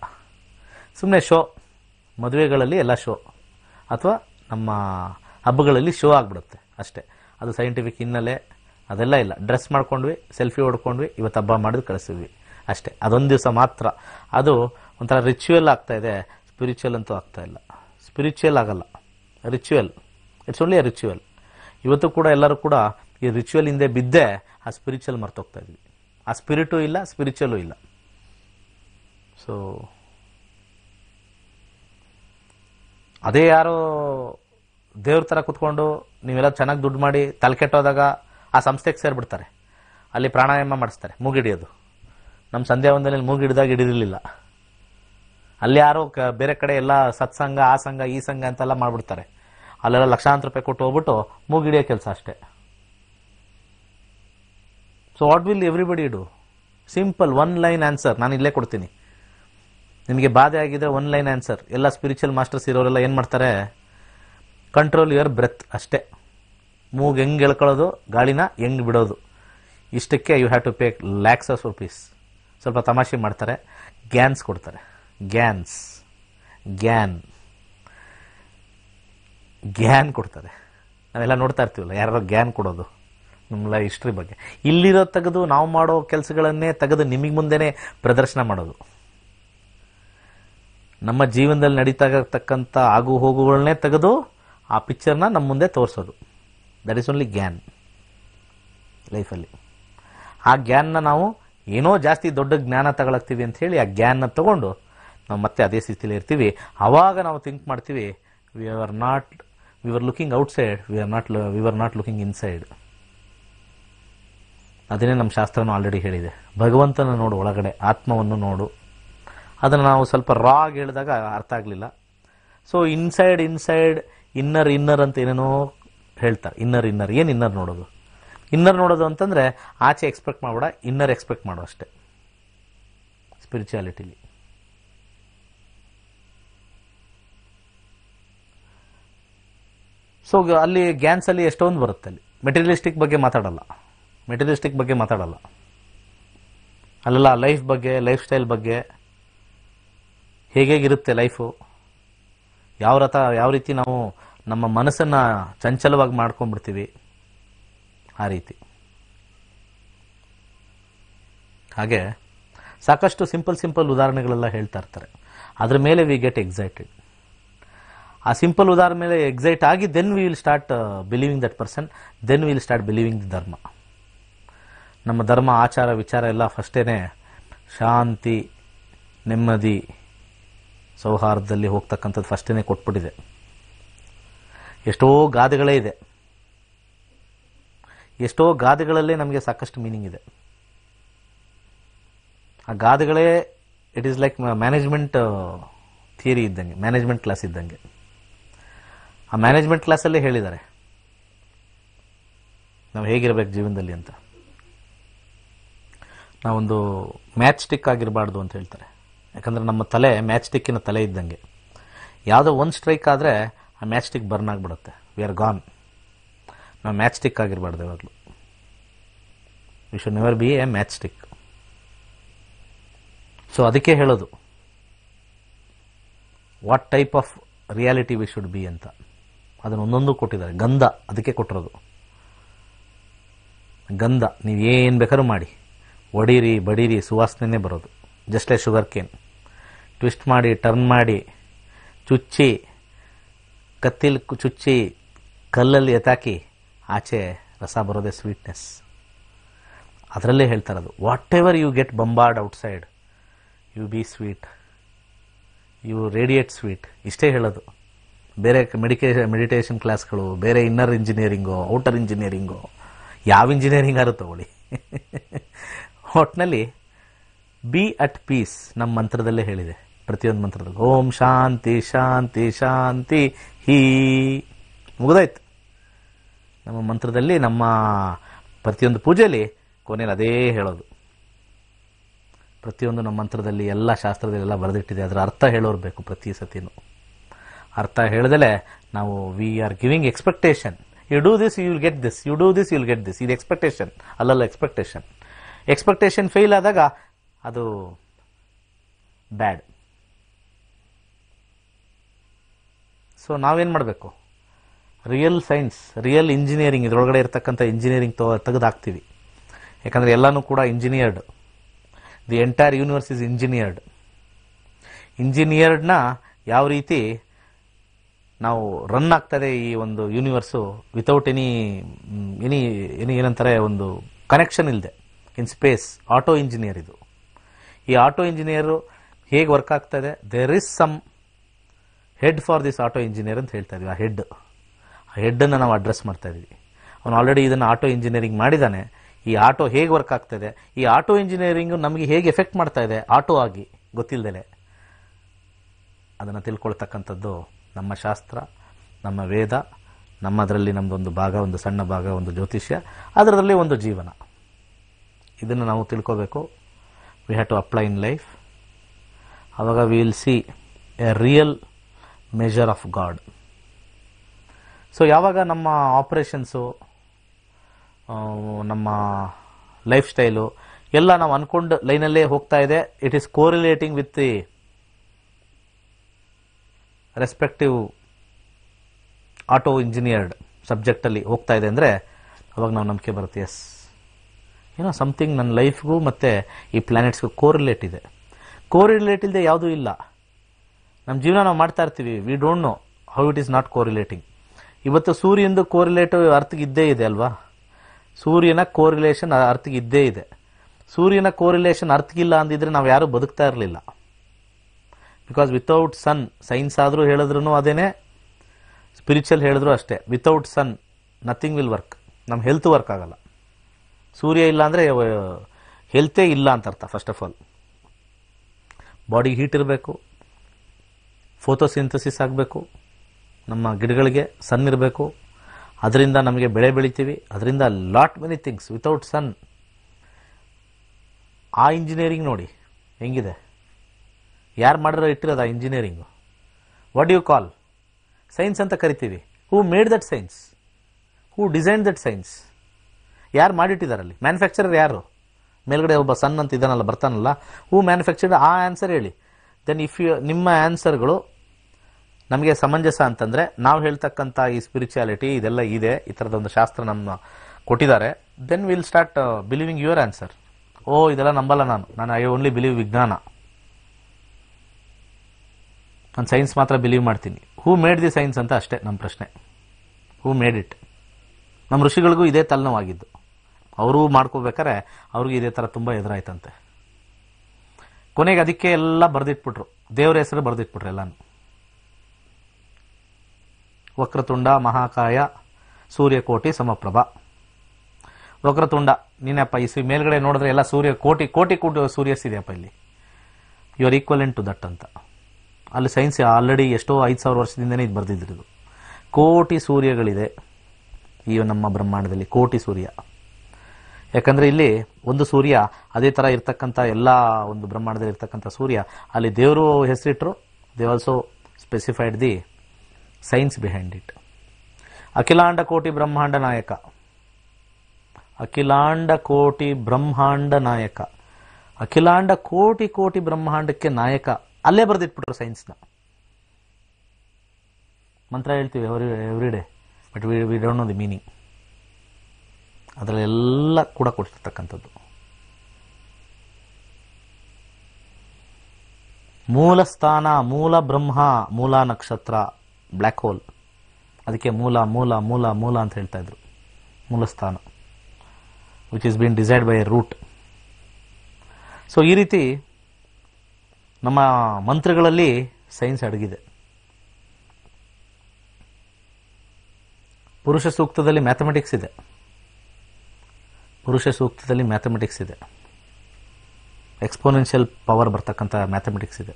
ಸುಮ್ಮನೆ ಶೋ ಮದುವೆಗಳಲ್ಲಿ ಎಲ್ಲ ಶೋ ಅಥವಾ ನಮ್ಮ ಹಬ್ಬಗಳಲ್ಲಿ ಶೋ ಆಗಿಬಿಡುತ್ತೆ, ಅಷ್ಟೇ. ಅದು ಸೈಂಟಿಫಿಕ್ ಹಿನ್ನೆಲೆ, ಅದೆಲ್ಲ ಇಲ್ಲ. ಡ್ರೆಸ್ ಮಾಡ್ಕೊಂಡ್ವಿ ಸೆಲ್ಫಿ ಹೊಡ್ಕೊಂಡ್ವಿ, ಇವತ್ತು ಹಬ್ಬ ಮಾಡಿದ್ ಕಳಿಸಿದ್ವಿ. ಅಷ್ಟೇ. ಅದೊಂದು ದಿವಸ ಮಾತ್ರ. ಅದು ಒಂಥರ ರಿಚುವಲ್ ಆಗ್ತಾ ಇದೆ. ಸ್ಪಿರಿಚುವಲ್ ಅಂತೂ ಆಗ್ತಾ ಇಲ್ಲ. ಸ್ಪಿರಿಚುವಲ್ ಆಗಲ್ಲ. Ritual it's only a ritual ಇವತ್ತು ಕೂಡ ಎಲ್ಲರೂ ಕೂಡ ಈ ರಿಚುವಲ್ ಹಿಂದೆ ಬಿದ್ದೆ ಆ ಸ್ಪಿರಿಚುವಲ್ ಮರ್ತೋಗ್ತಾ ಇದ್ವಿ. ಆ ಸ್ಪಿರಿಟು ಇಲ್ಲ ಸ್ಪಿರಿಚುವಲು ಇಲ್ಲ. ಸೊ ಅದೇ ಯಾರೋ ದೇವ್ರ ಥರ ಕುತ್ಕೊಂಡು ನೀವೆಲ್ಲ ಚೆನ್ನಾಗಿ ದುಡ್ಡು ಮಾಡಿ ತಲೆ ಕೆಟ್ಟೋದಾಗ ಆ ಸಂಸ್ಥೆಗೆ ಸೇರಿಬಿಡ್ತಾರೆ. ಅಲ್ಲಿ ಪ್ರಾಣಾಯಾಮ ಮಾಡಿಸ್ತಾರೆ. ಮೂಗಿಡಿಯೋದು. ನಮ್ಮ ಸಂಧ್ಯಾ ಒಂದನೇಲಿ ಮೂಗಿಡಿದಾಗ ಹಿಡಿದಿರಲಿಲ್ಲ. ಅಲ್ಲಿ ಯಾರೋ ಬೇರೆ ಕಡೆ ಎಲ್ಲ ಸತ್ಸಂಗ ಆ ಸಂಘ ಈ ಸಂಘ ಅಂತೆಲ್ಲ ಮಾಡ್ಬಿಡ್ತಾರೆ. ಅಲ್ಲೆಲ್ಲ ಲಕ್ಷಾಂತರ ರೂಪಾಯಿ ಕೊಟ್ಟು ಹೋಗ್ಬಿಟ್ಟು ಮೂಗಿಡಿಯೋ ಕೆಲಸ ಅಷ್ಟೇ. So what will everybody do simple one line answer ನಾನು ಇಲ್ಲೇ ಕೊಡ್ತೀನಿ. ನಿಮಗೆ ಬಾಧೆ ಆಗಿದ್ರೆ ಒನ್ ಲೈನ್ ಆನ್ಸರ್ ಎಲ್ಲ ಸ್ಪಿರಿಚುವಲ್ ಮಾಸ್ಟರ್ಸ್ ಇರೋರೆಲ್ಲ ಏನು ಮಾಡ್ತಾರೆ? ಕಂಟ್ರೋಲ್ ಯುವರ್ ಬ್ರೆತ್ ಅಷ್ಟೇ. ಮೂಗ್ ಹೆಂಗೆ ಎಳ್ಕೊಳ್ಳೋದು, ಗಾಳಿನ ಹೆಂಗೆ ಬಿಡೋದು. ಇಷ್ಟಕ್ಕೆ you have to pay lakhs of rupees ಸ್ವಲ್ಪ ತಮಾಷೆ ಮಾಡ್ತಾರೆ, ಗ್ಯಾನ್ಸ್ ಕೊಡ್ತಾರೆ. ಗ್ಯಾನ್ಸ್, ಗ್ಯಾನ್ ಗ್ಯಾನ್ ಕೊಡ್ತಾರೆ. ನಾವೆಲ್ಲ ನೋಡ್ತಾ ಇರ್ತೀವಲ್ಲ ಯಾರು ಗ್ಯಾನ್ ಕೊಡೋದು ನಮ್ಮ ಹಿಸ್ಟ್ರಿ ಬಗ್ಗೆ. ಇಲ್ಲಿರೋ ತೆಗೆದು ನಾವು ಮಾಡೋ ಕೆಲಸಗಳನ್ನೇ ತೆಗೆದು ನಿಮಗೆ ಮುಂದೆನೇ ಪ್ರದರ್ಶನ ಮಾಡೋದು. ನಮ್ಮ ಜೀವನದಲ್ಲಿ ನಡೀತಾ ಇರತಕ್ಕಂಥ ಆಗು ಹೋಗುಗಳನ್ನೇ ತೆಗೆದು ಆ ಪಿಕ್ಚರ್ನ ನಮ್ಮ ಮುಂದೆ ತೋರಿಸೋದು. That is only gyan. ಲೈಫಲ್ಲಿ. ಆ ಗ್ಯಾನ್ನ ನಾವು ಏನೋ ಜಾಸ್ತಿ ದೊಡ್ಡ ಜ್ಞಾನ ತಗೊಳಕ್ತೀವಿ ಅಂತ ಹೇಳಿ ಆ ಗ್ಯಾನ್ನ ತಗೊಂಡು ನಾವು ಮತ್ತೆ ಅದೇ ಸ್ಥಿತಿಯಲ್ಲಿ ಇರ್ತೀವಿ. ಆವಾಗ ನಾವು ಥಿಂಕ್ ಮಾಡ್ತೀವಿ we are not we are looking outside we are not we are not looking inside ಅದನ್ನೇ ನಮ್ಮ ಶಾಸ್ತ್ರನೂ ಆಲ್ರೆಡಿ ಹೇಳಿದೆ. ಭಗವಂತನ ನೋಡು ಒಳಗಡೆ, ಆತ್ಮವನ್ನು ನೋಡು. ಅದನ್ನು ನಾವು ಸ್ವಲ್ಪ ರಾ ಆಗಿ ಹೇಳಿದಾಗ ಅರ್ಥ ಆಗಲಿಲ್ಲ. So inside inside inner inner ಅಂತ ಏನೇನೋ ಹೇಳ್ತಾರೆ. ಇನ್ನರ್ ಇನ್ನರ್ ಏನು ಇನ್ನರ್ ನೋಡೋದು? ಇನ್ನರ್ ನೋಡೋದು ಅಂತಂದರೆ ಆಚೆ ಎಕ್ಸ್ಪೆಕ್ಟ್ ಮಾಡಬೇಡ ಇನ್ನರ್ ಎಕ್ಸ್ಪೆಕ್ಟ್ ಮಾಡೋ ಅಷ್ಟೇ. ಸ್ಪಿರಿಚುಯಾಲಿಟಿಲಿ ಸೊ ಅಲ್ಲಿ ಗ್ಯಾನ್ಸ್ ಅಲ್ಲಿ ಎಷ್ಟೊಂದು ಬರುತ್ತೆ ಅಲ್ಲಿ. ಮೆಟೀರಿಯಲಿಸ್ಟಿಕ್ ಬಗ್ಗೆ ಮಾತಾಡಲ್ಲ. ಮೆಟೀರಿಯಲಿಸ್ಟಿಕ್ ಬಗ್ಗೆ ಮಾತಾಡಲ್ಲ. ಅಲ್ಲೆಲ್ಲ ಲೈಫ್ ಬಗ್ಗೆ ಲೈಫ್ ಸ್ಟೈಲ್ ಬಗ್ಗೆ ಹೇಗೇಗಿರುತ್ತೆ ಲೈಫು ಯಾವ ರಥ, ಯಾವ ರೀತಿ ನಾವು ನಮ್ಮ ಮನಸ್ಸನ್ನು ಚಂಚಲವಾಗಿ ಮಾಡ್ಕೊಂಡ್ಬಿಡ್ತೀವಿ? ಆ ರೀತಿ. ಹಾಗೆ ಸಾಕಷ್ಟು ಸಿಂಪಲ್ ಸಿಂಪಲ್ ಉದಾಹರಣೆಗಳೆಲ್ಲ ಹೇಳ್ತಾ ಇರ್ತಾರೆ. ಅದ್ರ ಮೇಲೆ ವಿ ಗೆಟ್ ಎಕ್ಸೈಟೆಡ್ ಆ ಸಿಂಪಲ್ ಉದಾಹರಣೆ ಮೇಲೆ ಎಕ್ಸೈಟ್ ಆಗಿ then we will start believing that person then will start believing the dharma ನಮ್ಮ ಧರ್ಮ ಆಚಾರ, ವಿಚಾರ ಎಲ್ಲ ಫಸ್ಟೇನೆ ಶಾಂತಿ, ನೆಮ್ಮದಿ, ಸೌಹಾರ್ದದಲ್ಲಿ ಹೋಗ್ತಕ್ಕಂಥದ್ದು ಫಸ್ಟೇನೆ ಕೊಟ್ಬಿಟ್ಟಿದೆ. ಎಷ್ಟೋ ಗಾದೆಗಳೇ ಇದೆ. ಎಷ್ಟೋ ಗಾದೆಗಳಲ್ಲೇ ನಮಗೆ ಸಾಕಷ್ಟು ಮೀನಿಂಗ್ ಇದೆ. ಆ ಗಾದೆಗಳೇ it is like management theory ಇದ್ದಂಗೆ ಮ್ಯಾನೇಜ್ಮೆಂಟ್ ಕ್ಲಾಸ್ ಇದ್ದಂಗೆ. ಆ ಮ್ಯಾನೇಜ್ಮೆಂಟ್ ಕ್ಲಾಸಲ್ಲೇ ಹೇಳಿದ್ದಾರೆ. ನಾವು ಹೇಗಿರಬೇಕು ಜೀವನದಲ್ಲಿ ಅಂತ. ನಾವೊಂದು ಮ್ಯಾಚ್ ಸ್ಟಿಕ್ ಆಗಿರಬಾರ್ದು ಅಂತ ಹೇಳ್ತಾರೆ. ಯಾಕಂದರೆ ನಮ್ಮ ತಲೆ ಮ್ಯಾಚ್ ಸ್ಟಿಕ್ಕಿನ ತಲೆ ಇದ್ದಂಗೆ. ಯಾವುದೋ ಒಂದು ಸ್ಟ್ರೈಕ್ ಆದರೆ ಆ ಮ್ಯಾಚ್ ಸ್ಟಿಕ್ ಬರ್ನ್ ಆಗಿಬಿಡುತ್ತೆ. ವಿ ಆರ್ ಗಾನ್ ನಾವು ಮ್ಯಾಚ್ ಸ್ಟಿಕ್ ಆಗಿರಬಾರ್ದು ಯಾವಾಗಲೂ. We should never be a match stick so ಅದಕ್ಕೆ ಹೇಳೋದು what type of reality we should be ಅಂತ. ಅದನ್ನು ಒಂದೊಂದು ಕೊಟ್ಟಿದ್ದಾರೆ. ಗಂಧ, ಅದಕ್ಕೆ ಕೊಟ್ಟಿರೋದು. ಗಂಧ, ನೀವು ಏನು ಬೇಕಾದ್ರೂ ಮಾಡಿ. ಒಡೀರಿ, ಬಡೀರಿ ಸುವಾಸನೆ ಬರೋದು. ಜಸ್ಟ್ ಶುಗರ್ ಕೇನ್ ಟ್ವಿಸ್ಟ್ ಮಾಡಿ ಟರ್ನ್ ಮಾಡಿ, ಚುಚ್ಚಿ, ಕತ್ತಿಲ್ ಚುಚ್ಚಿ, ಕಲ್ಲಲ್ಲಿ ಎತ್ತಾಕಿ, ಆಚೆ ರಸ ಬರೋದೇ ಸ್ವೀಟ್ನೆಸ್ ಅದರಲ್ಲೇ ಹೇಳ್ತಾರೆ ಅದು. Whatever you get bombarded outside you be sweet you radiate sweet ಇಷ್ಟೇ ಹೇಳೋದು. ಬೇರೆ ಮೆಡಿಕೇ ಮೆಡಿಟೇಷನ್ ಕ್ಲಾಸ್ಗಳು ಬೇರೆ ಇನ್ನರ್ ಇಂಜಿನಿಯರಿಂಗು ಔಟರ್ ಇಂಜಿನಿಯರಿಂಗು ಯಾವ ಇಂಜಿನಿಯರಿಂಗ್ ಆರು ತಗೊಳ್ಳಿ. ಒಟ್ಟಿನಲ್ಲಿ ಬಿ ಅಟ್ ಪೀಸ್ ನಮ್ಮ ಮಂತ್ರದಲ್ಲೇ ಹೇಳಿದೆ. ಪ್ರತಿಯೊಂದು ಮಂತ್ರದಲ್ಲಿ, ಓಂ ಶಾಂತಿ ಶಾಂತಿ ಶಾಂತಿ, ಹೀ. ಮುಗಿದಾಯ್ತು. ನಮ್ಮ ಮಂತ್ರದಲ್ಲಿ, ನಮ್ಮ ಪ್ರತಿಯೊಂದು ಪೂಜೆಯಲ್ಲಿ ಕೊನೆಯಲ್ಲಿ ಅದೇ ಹೇಳೋದು. ಪ್ರತಿಯೊಂದು ನಮ್ಮ ಮಂತ್ರದಲ್ಲಿ ಎಲ್ಲ ಶಾಸ್ತ್ರದಲ್ಲಿ ಎಲ್ಲ ಬರೆದಿಟ್ಟಿದೆ. ಅದರ ಅರ್ಥ ಹೇಳೋರು ಬೇಕು ಪ್ರತಿ ಸತಿನೂ. ಅರ್ಥ ಹೇಳ್ದಲೆ ನಾವು we are giving expectation you do this you will get this you do this you will get this ಇದು ಎಕ್ಸ್ಪೆಕ್ಟೇಷನ್ ಅಲ್ಲಲ್ಲ ಎಕ್ಸ್ಪೆಕ್ಟೇಷನ್ ಎಕ್ಸ್ಪೆಕ್ಟೇಷನ್ ಫೇಲ್ ಆದಾಗ ಅದು ಬ್ಯಾಡ್ ಸೊ ನಾವೇನು ಮಾಡಬೇಕು? ರಿಯಲ್ ಸೈನ್ಸ್ ರಿಯಲ್ ಇಂಜಿನಿಯರಿಂಗ್ ಇದರೊಳಗಡೆ ಇರತಕ್ಕಂಥ ಇಂಜಿನಿಯರಿಂಗ್ ತೊ ತೆಗೆದಾಕ್ತೀವಿ. ಯಾಕಂದರೆ ಎಲ್ಲನೂ ಕೂಡ engineered the entire universe is engineered ಇಂಜಿನಿಯರ್ಡ್ನ ಯಾವ ರೀತಿ ನಾವು ರನ್ ಆಗ್ತದೆ ಈ ಒಂದು universe without any any any ಏನಂತಾರೆ, ಒಂದು ಕನೆಕ್ಷನ್ ಇಲ್ಲದೆ ಇನ್ ಸ್ಪೇಸ್ ಆಟೋ ಇಂಜಿನಿಯರ್ ಇದು. ಈ ಆಟೋ ಇಂಜಿನಿಯರು ಹೇಗೆ ವರ್ಕ್ ಆಗ್ತದೆ? There is some head for this auto engineer ಅಂತ ಹೇಳ್ತಾ ಇದೀವಿ, ಆ ಹೆಡ್ ಆ ಹೆಡ್ಡನ್ನು ನಾವು ಅಡ್ರೆಸ್ ಮಾಡ್ತಾ ಇದ್ದೀವಿ ಅವನು ಆಲ್ರೆಡಿ ಇದನ್ನು ಆಟೋ ಇಂಜಿನಿಯರಿಂಗ್ ಮಾಡಿದ್ದಾನೆ ಈ ಆಟೋ ಹೇಗೆ ವರ್ಕ್ ಆಗ್ತದೆ? ಈ ಆಟೋ ಇಂಜಿನಿಯರಿಂಗ್ ನಮಗೆ ಹೇಗೆ ಎಫೆಕ್ಟ್ ಮಾಡ್ತಾ ಇದೆ? ಆಟೋ ಆಗಿ ಗೊತ್ತಿಲ್ಲದೆ ಅದನ್ನು ತಿಳ್ಕೊಳ್ತಕ್ಕಂಥದ್ದು ನಮ್ಮ ಶಾಸ್ತ್ರ, ನಮ್ಮ ವೇದ, ನಮ್ಮದರಲ್ಲಿ ನಮ್ಮದೊಂದು ಭಾಗ, ಒಂದು ಸಣ್ಣ ಭಾಗ, ಒಂದು ಜ್ಯೋತಿಷ್ಯ ಅದರಲ್ಲಿ ಒಂದು ಜೀವನ. ಇದನ್ನು ನಾವು ತಿಳ್ಕೋಬೇಕು. We have to apply in life ಆವಾಗ we will see a real measure of God so ಯಾವಾಗ ನಮ್ಮ ಆಪ್ರೇಷನ್ಸು ನಮ್ಮ ಲೈಫ್ ಸ್ಟೈಲು ಎಲ್ಲ ನಾವು ಅಂದ್ಕೊಂಡು ಲೈನಲ್ಲೇ ಹೋಗ್ತಾ ಇದೆ. It is correlating with the respective auto engineered ಸಬ್ಜೆಕ್ಟಲ್ಲಿ ಹೋಗ್ತಾ ಇದೆ ಅಂದರೆ ಅವಾಗ ನಾವು ನಂಬಿಕೆ ಬರುತ್ತೆ ಎಸ್ ಏನೋ ಸಮಥಿಂಗ್ ನನ್ನ ಲೈಫ್ಗೂ ಮತ್ತು ಈ ಪ್ಲ್ಯಾನೆಟ್ಸ್ಗೂ ಕೋರಿಲೇಟ್ ಇದೆ. ಕೋರಿಲೇಟ್ ಇಲ್ಲದೆ ಯಾವುದೂ ಇಲ್ಲ. ನಮ್ಮ ಜೀವನ ನಾವು ಮಾಡ್ತಾ ಇರ್ತೀವಿ. We don't know how it is not correlating ಇವತ್ತು ಸೂರ್ಯಂದು ಕೋರಿಲೇಟ್ ಅರ್ಥಕ್ಕೆ ಇದ್ದೇ ಇದೆ ಅಲ್ವಾ? ಸೂರ್ಯನ ಕೋರಿಲೇಷನ್ ಅರ್ಥಕ್ಕೆ ಇದ್ದೇ ಇದೆ. ಸೂರ್ಯನ ಕೋರಿಲೇಷನ್ ಅರ್ಥಕ್ಕಿಲ್ಲ ಅಂದಿದ್ರೆ ನಾವು ಯಾರೂ ಬದುಕ್ತಾ ಇರಲಿಲ್ಲ. ಬಿಕಾಸ್ ವಿತೌಟ್ ಸನ್ ಸೈನ್ಸ್ ಆದರೂ ಹೇಳಿದ್ರು ಅದೇನೆ? ಸ್ಪಿರಿಚುವಲ್ ಹೇಳಿದ್ರು ಅಷ್ಟೇ. Without sun nothing will work ನಮ್ಮ ಹೆಲ್ತ್ ವರ್ಕ್ ಆಗಲ್ಲ. ಸೂರ್ಯ ಇಲ್ಲ ಅಂದರೆ ಹೆಲ್ತೇ ಇಲ್ಲ ಅಂತ ಅರ್ಥ ಫಸ್ಟ್ ಆಫ್ ಆಲ್ ಬಾಡಿಗೆ ಹೀಟ್ ಇರಬೇಕು. ಫೋಟೋಸಿಂಥಸಿಸ್ ಆಗಬೇಕು. ನಮ್ಮ ಗಿಡಗಳಿಗೆ ಸನ್ ಇರಬೇಕು. ಅದರಿಂದ ನಮಗೆ ಬೆಳೆ ಬೆಳಿತೀವಿ. ಅದರಿಂದ lot many things without sun ಆ ಇಂಜಿನಿಯರಿಂಗ್ ನೋಡಿ, ಹೆಂಗಿದೆ? ಯಾರು ಮಾಡಿರೋ ಇಟ್ಟಿರೋದ engineering what you call science ಅಂತ ಕರಿತೀವಿ. Who made that science who design that science ಯಾರು ಮಾಡಿಟ್ಟಿದಾರಲ್ಲಿ? ಮ್ಯಾನುಫ್ಯಾಕ್ಚರರ್ ಯಾರು? ಮೇಲ್ಗಡೆ ಒಬ್ಬ ಸನ್ ಅಂತ ಇದ್ದಾನಲ್ಲ, ಬರ್ತಾನಲ್ಲ. ಹೂ ಮ್ಯಾನುಫ್ಯಾಕ್ಚರ್ಡ್ ಆ ಆನ್ಸರ್ ಹೇಳಿ. ದೆನ್ ಇಫ್ ಯು ನಿಮ್ಮ ಆನ್ಸರ್ಗಳು ನಮಗೆ ಸಮಂಜಸ ಅಂತಂದರೆ, ನಾವು ಹೇಳ್ತಕ್ಕಂಥ ಈ ಸ್ಪಿರಿಚುಯಾಲಿಟಿ ಇದೆಲ್ಲ ಇದೆ, ಈ ಥರದ ಒಂದು ಶಾಸ್ತ್ರ ನಮ್ಮ ಕೊಟ್ಟಿದ್ದಾರೆ. Then will start believing your answer ಓ, ಇದೆಲ್ಲ ನಂಬಲ್ಲ ನಾನು. ನಾನು ಐ ಓನ್ಲಿ ಬಿಲೀವ್ ವಿಜ್ಞಾನ. ನಾನು ಸೈನ್ಸ್ ಮಾತ್ರ ಬಿಲೀವ್ ಮಾಡ್ತೀನಿ. ಹೂ ಮೇಡ್ ದಿ ಸೈನ್ಸ್ ಅಂತ ಅಷ್ಟೇ ನಮ್ಮ ಪ್ರಶ್ನೆ. ಹೂ ಮೇಡ್ ಇಟ್ ನಮ್ಮ ಋಷಿಗಳಿಗೂ ಇದೇ ತಲೆನೋವಾಗಿದ್ದು ಅವರು ಮಾಡ್ಕೋಬೇಕಾರೆ ಅವ್ರಿಗೂ ಇದೇ ಥರ ತುಂಬ ಎದುರಾಯ್ತಂತೆ. ಕೊನೆಗೆ ಅದಕ್ಕೆ ಎಲ್ಲ ಬರೆದಿಟ್ಬಿಟ್ರು. ದೇವರ ಹೆಸರು ಬರೆದಿಟ್ಬಿಟ್ರು ಎಲ್ಲಾನು. ವಕ್ರತುಂಡ, ಮಹಾಕಾಯ, ಸೂರ್ಯಕೋಟಿ, ಸಮಪ್ರಭ. ವಕ್ರತುಂಡ, ನೀನಪ್ಪ ಈ ಮೇಲ್ಗಡೆ ನೋಡಿದ್ರೆ ಎಲ್ಲ ಸೂರ್ಯ ಕೋಟಿ ಕೋಟಿ ಕೋಟಿ ಸೂರ್ಯಸ್ ಇದೆಯಪ್ಪ ಇಲ್ಲಿ. You are equivalent to that ಅಂತ. ಅಲ್ಲಿ ಸೈನ್ಸ್ ಆಲ್ರೆಡಿ ಎಷ್ಟೋ ಐದು ಸಾವಿರ ವರ್ಷದಿಂದನೇ ಇದು ಬರೆದಿದ್ದರು ಕೋಟಿ ಸೂರ್ಯಗಳಿದೆ ಈ ನಮ್ಮ ಬ್ರಹ್ಮಾಂಡದಲ್ಲಿ, ಕೋಟಿ ಸೂರ್ಯ. ಯಾಕಂದರೆ ಇಲ್ಲಿ ಒಂದು ಸೂರ್ಯ, ಅದೇ ಥರ ಇರ್ತಕ್ಕಂಥ ಎಲ್ಲ ಒಂದು ಬ್ರಹ್ಮಾಂಡದಲ್ಲಿ ಇರ್ತಕ್ಕಂಥ ಸೂರ್ಯ, ಅಲ್ಲಿ ದೇವರು ಹೆಸರಿಟ್ರು they also specified the science behind it ಅಖಿಲಾಂಡ ಕೋಟಿ ಬ್ರಹ್ಮಾಂಡ ನಾಯಕ. ಅಖಿಲಾಂಡ ಕೋಟಿ ಬ್ರಹ್ಮಾಂಡ ನಾಯಕ. ಅಖಿಲಾಂಡ ಕೋಟಿ ಕೋಟಿ ಬ್ರಹ್ಮಾಂಡಕ್ಕೆ ನಾಯಕ. ಅಲ್ಲೇ ಬರೆದಿಟ್ಬಿಟ್ರು ಸೈನ್ಸ್ನ. ಮಂತ್ರ ಹೇಳ್ತೀವಿ every every day but we we don't know the meaning ಅದರಲ್ಲೆಲ್ಲ ಕೂಡ ಕೊಟ್ಟಿರ್ತಕ್ಕಂಥದ್ದು ಮೂಲ ಸ್ಥಾನ ಮೂಲ ಬ್ರಹ್ಮ, ಮೂಲ ನಕ್ಷತ್ರ ಬ್ಲ್ಯಾಕ್ ಹೋಲ್ ಅದಕ್ಕೆ ಮೂಲ ಮೂಲ ಮೂಲ ಮೂಲ ಅಂತ ಹೇಳ್ತಾ ಇದ್ರು. ಮೂಲ ಸ್ಥಾನ which is been decide by a root so ಈ ರೀತಿ ನಮ್ಮ ಮಂತ್ರಗಳಲ್ಲಿ ಸೈನ್ಸ್ ಅಡಗಿದೆ. ಪುರುಷ ಸೂಕ್ತದಲ್ಲಿ ಮ್ಯಾಥಮೆಟಿಕ್ಸ್ ಇದೆ. ಪುರುಷ ಸೂಕ್ತದಲ್ಲಿ ಮ್ಯಾಥಮೆಟಿಕ್ಸ್ ಇದೆ. ಎಕ್ಸ್ಪೋನೆನ್ಷಿಯಲ್ ಪವರ್ ಬರ್ತಕ್ಕಂಥ ಮ್ಯಾಥಮೆಟಿಕ್ಸ್ ಇದೆ.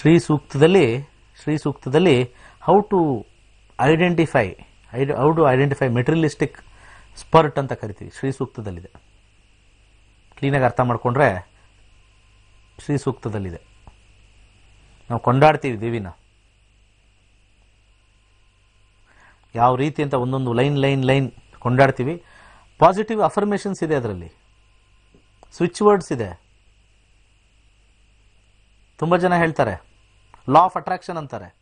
ಶ್ರೀ ಸೂಕ್ತದಲ್ಲಿ Shri ಸೂಕ್ತದಲ್ಲಿ how to identify how to identify materialistic spirit ಅಂತ ಕರಿತೀವಿ. ಶ್ರೀ ಸೂಕ್ತದಲ್ಲಿದೆ. ಕ್ಲೀನಾಗಿ ಅರ್ಥ ಮಾಡಿಕೊಂಡ್ರೆ ಶ್ರೀ ಸೂಕ್ತದಲ್ಲಿದೆ. ನಾವು ಕೊಂಡಾಡ್ತೀವಿ ದೇವಿನ. ಯಾವ ರೀತಿ ಅಂತ ಒಂದೊಂದು ಲೈನ್ ಲೈನ್ ಲೈನ್ ಕೊಂಡಾಡ್ತೀವಿ. ಪಾಸಿಟಿವ್ ಅಫರ್ಮೇಷನ್ಸ್ ಇದೆ ಅದರಲ್ಲಿ. ಸ್ವಿಚ್ ವರ್ಡ್ಸ್ ಇದೆ. ತುಂಬ ಜನ ಹೇಳ್ತಾರೆ ಲಾ ಆಫ್ ಅಟ್ರಾಕ್ಷನ್ ಅಂತಾರೆ.